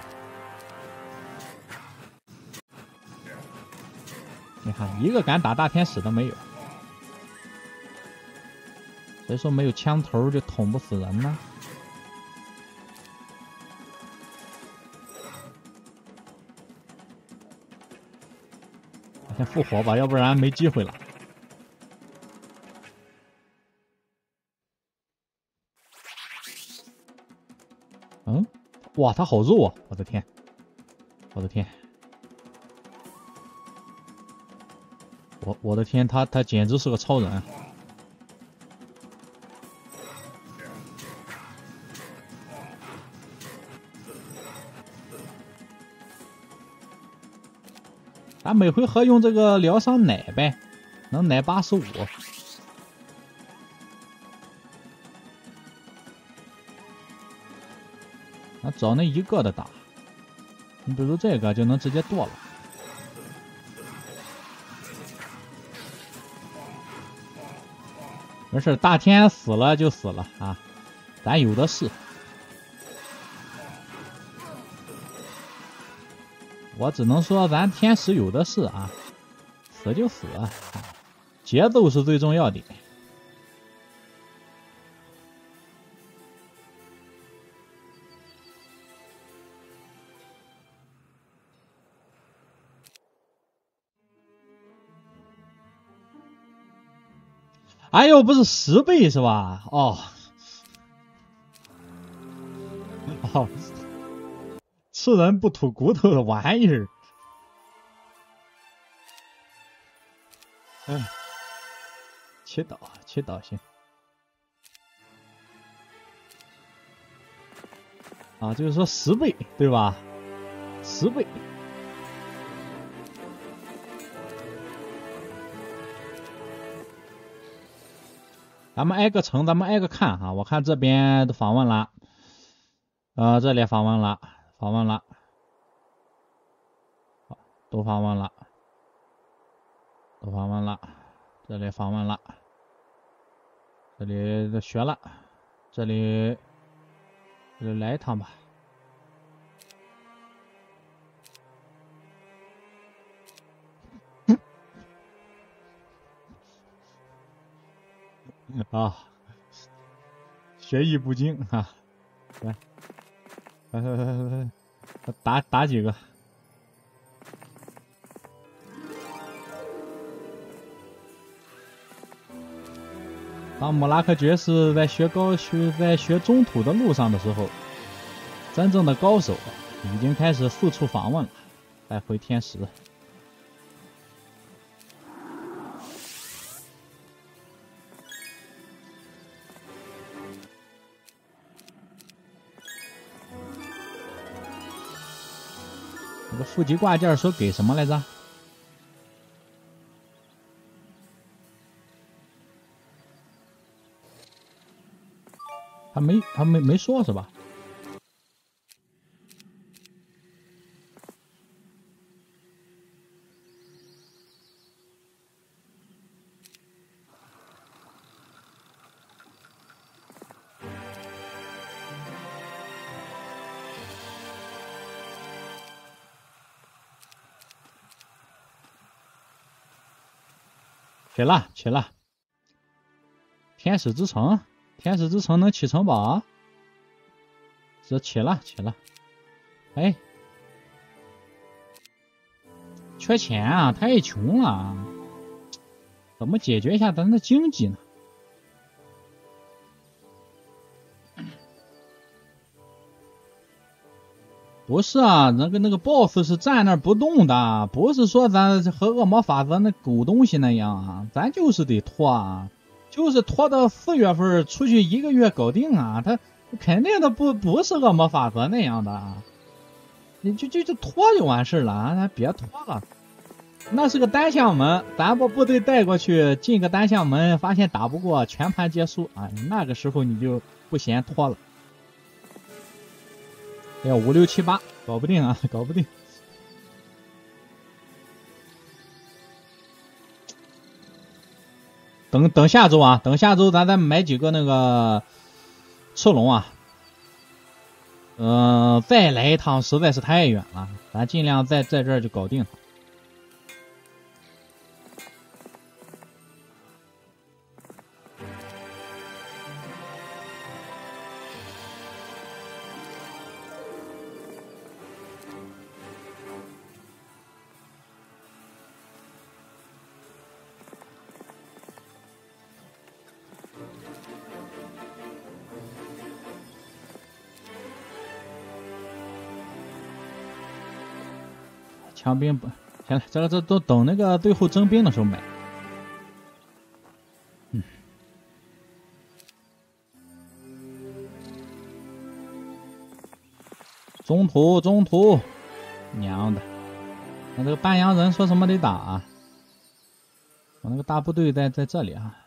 你看，一个敢打大天使的没有。谁说没有枪头就捅不死人呢？先复活吧，要不然没机会了。哇，他好肉啊！我的天，我的天，我我的天，他他简直是个超人！咱每回合用这个疗伤奶呗，能奶八十五。找那一个的打，你比如这个就能直接剁了。没事，大天死了就死了啊，咱有的是。我只能说咱天使有的是啊，死就死啊，节奏是最重要的。哎呦，不是十倍是吧？哦，哦，吃人不吐骨头的玩意儿。嗯，祈祷，祈祷行。啊，就是说十倍，对吧？十倍。咱们挨个城，咱们挨个看哈。我看这边都访问了，呃，这里访问了，访问了，都访问了，都访问了，这里访问了，这里学了，这里来一趟吧。啊，学艺不精哈，来，来来来来来，打打几个。当穆拉克爵士在学高学在学中土的路上的时候，真正的高手已经开始四处访问了，带回天使。初级挂件说给什么来着？他没他没没说是吧？起了，起了！天使之城，天使之城能起城堡？这起了，起了！哎，缺钱啊，太穷了，怎么解决一下咱的经济呢？不是啊，那个那个 boss 是站那不动的，不是说咱和恶魔法则那狗东西那样啊，咱就是得拖啊，就是拖到四月份出去一个月搞定啊，他肯定他不不是恶魔法则那样的，你就就就拖就完事了啊，咱别拖了，那是个单向门，咱把部队带过去进个单向门，发现打不过，全盘皆输啊，那个时候你就不嫌拖了。要五六七八，搞不定啊，搞不定。等等下周啊，等下周咱再买几个那个赤龙啊。嗯，再来一趟实在是太远了，咱尽量在在这儿就搞定。枪兵不行了，这个这都等那个最后征兵的时候买。嗯，中途中途，娘的！那这个半羊人说什么得打啊？我那个大部队在在这里啊。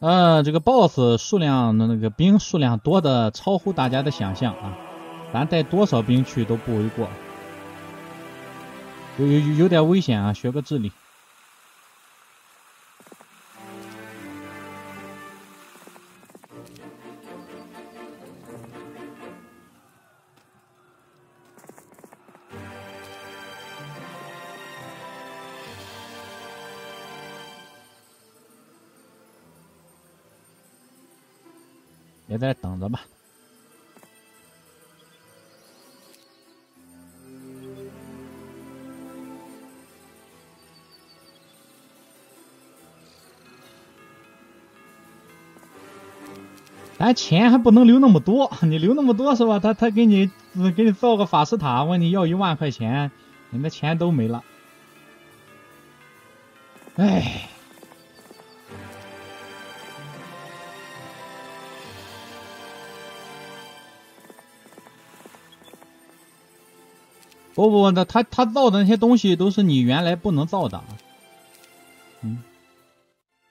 呃，这个 BOSS 数量的那个兵数量多的超乎大家的想象啊，咱带多少兵去都不为过，有有有点危险啊，学个智力。咱钱还不能留那么多，你留那么多是吧？他他给你给你造个法师塔，问你要一万块钱，你的钱都没了。哎。不不，那他他造的那些东西都是你原来不能造的。嗯，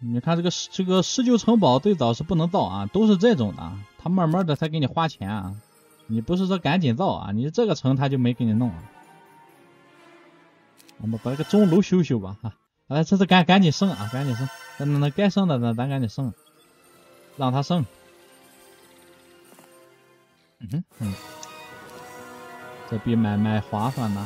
你看这个这个施救城堡最早是不能造啊，都是这种的。他慢慢的才给你花钱啊，你不是说赶紧造啊，你这个城他就没给你弄。我们把这个钟楼修修吧，哈，哎，这是赶赶紧升啊，赶紧升，那那该升的咱咱赶紧升，让他升。嗯哼，嗯。这比买卖划算呐。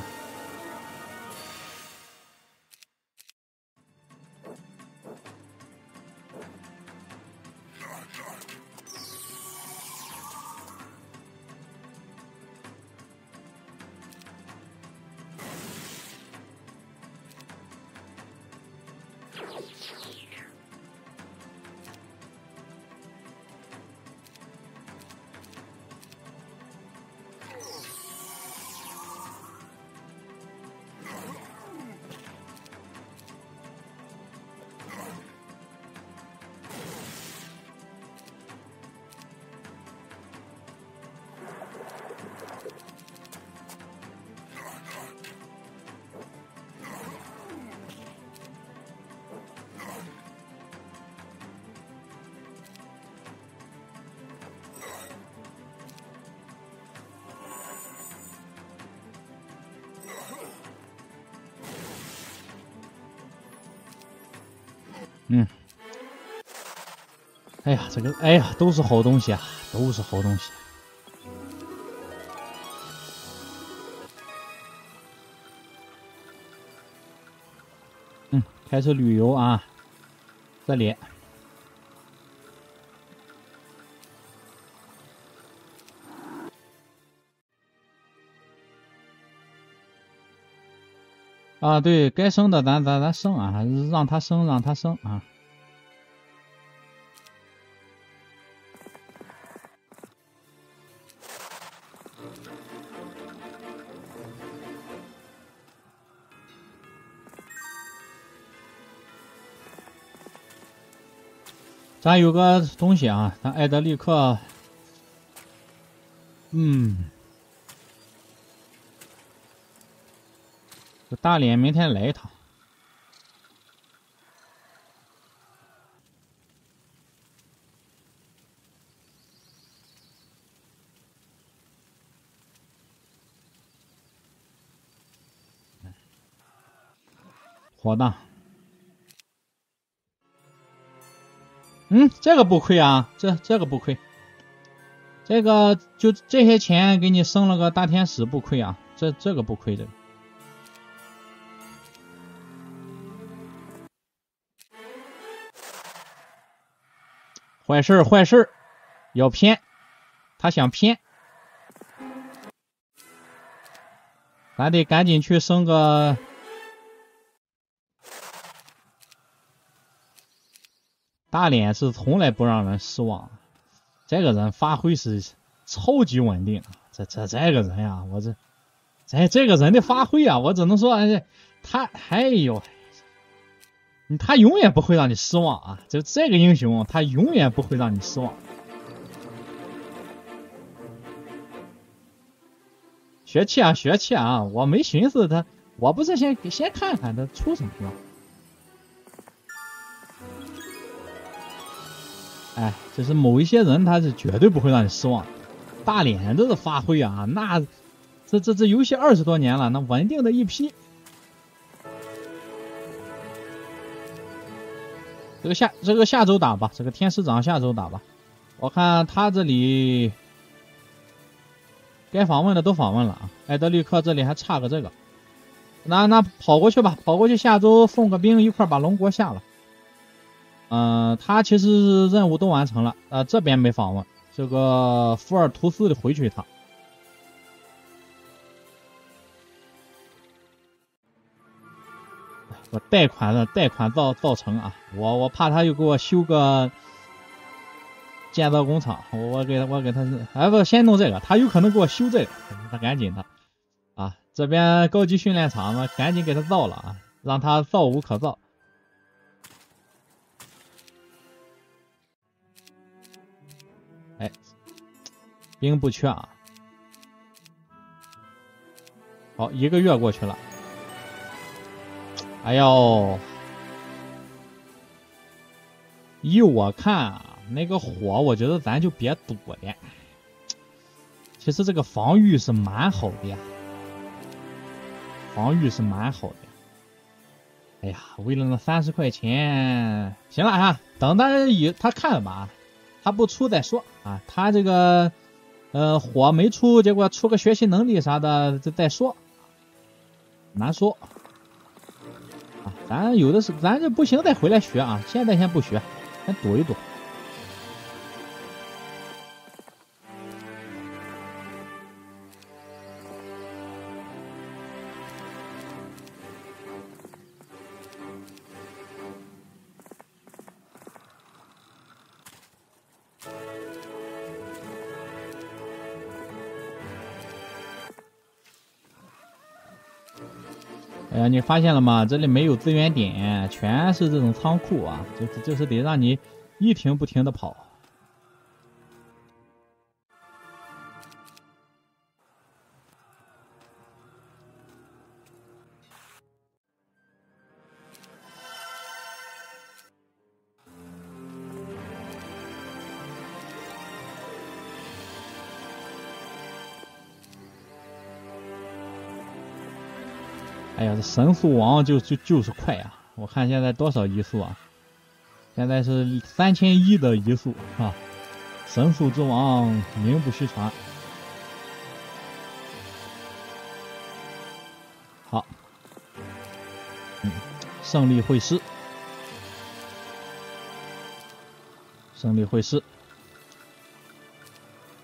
哎呀，这个，哎呀，都是好东西啊，都是好东西。嗯，开始旅游啊，这里。啊，对该生的咱咱咱生啊，让他生让他生啊。咱有个东西啊，咱艾德利克，嗯。大连明天来一趟，火大。嗯，这个不亏啊，这这个不亏，这个就这些钱给你升了个大天使不亏啊，这这个不亏这个。坏事，坏事，要骗，他想骗，咱得赶紧去升个大脸，是从来不让人失望。这个人发挥是超级稳定，这这这个人呀，我这这这个人的发挥啊，我只能说，他，哎呦。他永远不会让你失望啊！就这个英雄，他永远不会让你失望。学气啊，学气啊！我没寻思他，我不是先先看看他出什么。哎，就是某一些人他是绝对不会让你失望，大脸这个发挥啊，那这这这游戏二十多年了，那稳定的一批。这个下这个下周打吧，这个天使长下周打吧。我看他这里该访问的都访问了啊。艾德利克这里还差个这个，那那跑过去吧，跑过去下周送个兵一块把龙国下了。嗯，他其实是任务都完成了，呃，这边没访问，这个福尔图斯的回去一趟。我贷款的贷款造造成啊，我我怕他又给我修个建造工厂，我我给他我给他哎不先弄这个，他有可能给我修这个，他赶紧的啊，这边高级训练场嘛，赶紧给他造了啊，让他造无可造。兵不缺啊，好，一个月过去了。哎呦，依我看啊，那个火，我觉得咱就别赌了。其实这个防御是蛮好的呀，防御是蛮好的。哎呀，为了那三十块钱，行了啊，等他以他看吧，他不出再说啊。他这个呃火没出，结果出个学习能力啥的，再再说，难说啊。咱有的是，咱这不行再回来学啊！现在先不学，先躲一躲。哎，你发现了吗？这里没有资源点，全是这种仓库啊，就是就是得让你一停不停的跑。神速王就就就是快呀！我看现在多少移速啊？现在是三千一的移速啊！神速之王名不虚传。好，嗯，胜利会师，胜利会师。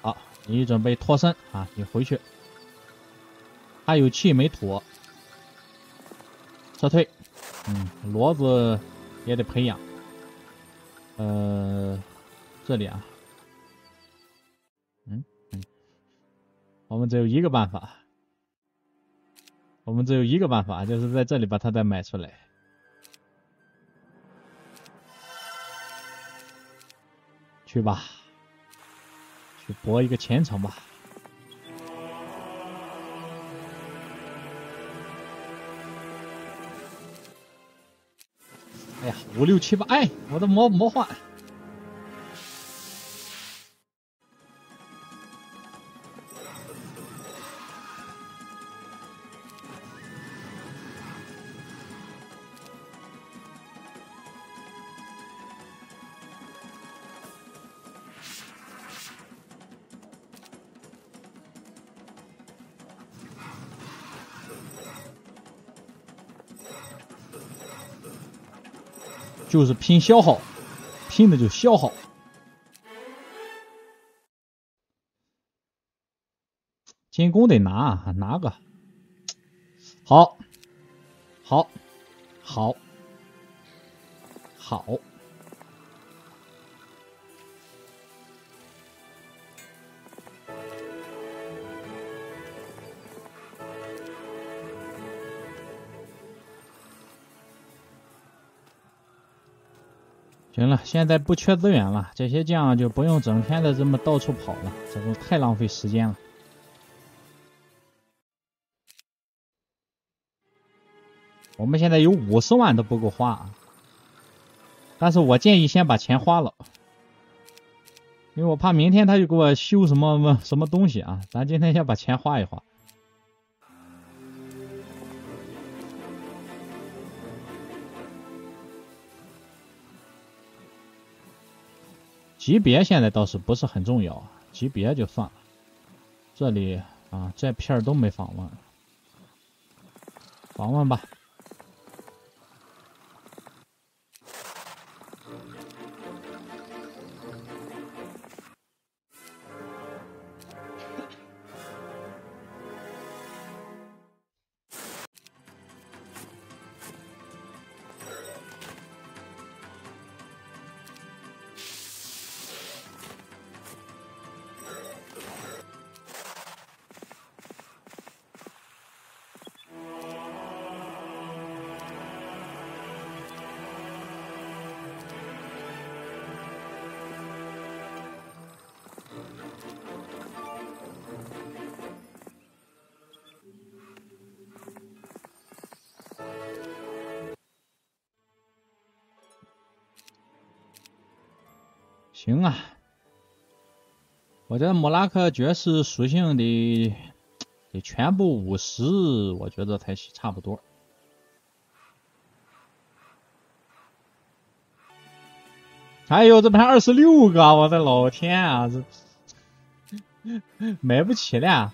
好，你准备脱身啊！你回去，他有气没吐。撤退，嗯，骡子也得培养。呃，这里啊，嗯嗯，我们只有一个办法，我们只有一个办法，就是在这里把它再买出来，去吧，去搏一个前程吧。哎呀，五六七八，哎，我的魔魔幻。就是拼消耗，拼的就消耗。进攻得拿，拿个好，好，好，好。行了，现在不缺资源了，这些将就不用整天的这么到处跑了，这都太浪费时间了。我们现在有五十万都不够花，但是我建议先把钱花了。因为我怕明天他就给我修什么什么东西啊，咱今天先把钱花一花。级别现在倒是不是很重要，级别就算了。这里啊，这片都没访问，访问吧。行啊，我觉得莫拉克爵士属性的得全部五十，我觉得才差不多。哎呦，这盘二十六个，我的老天啊，这 买不起了。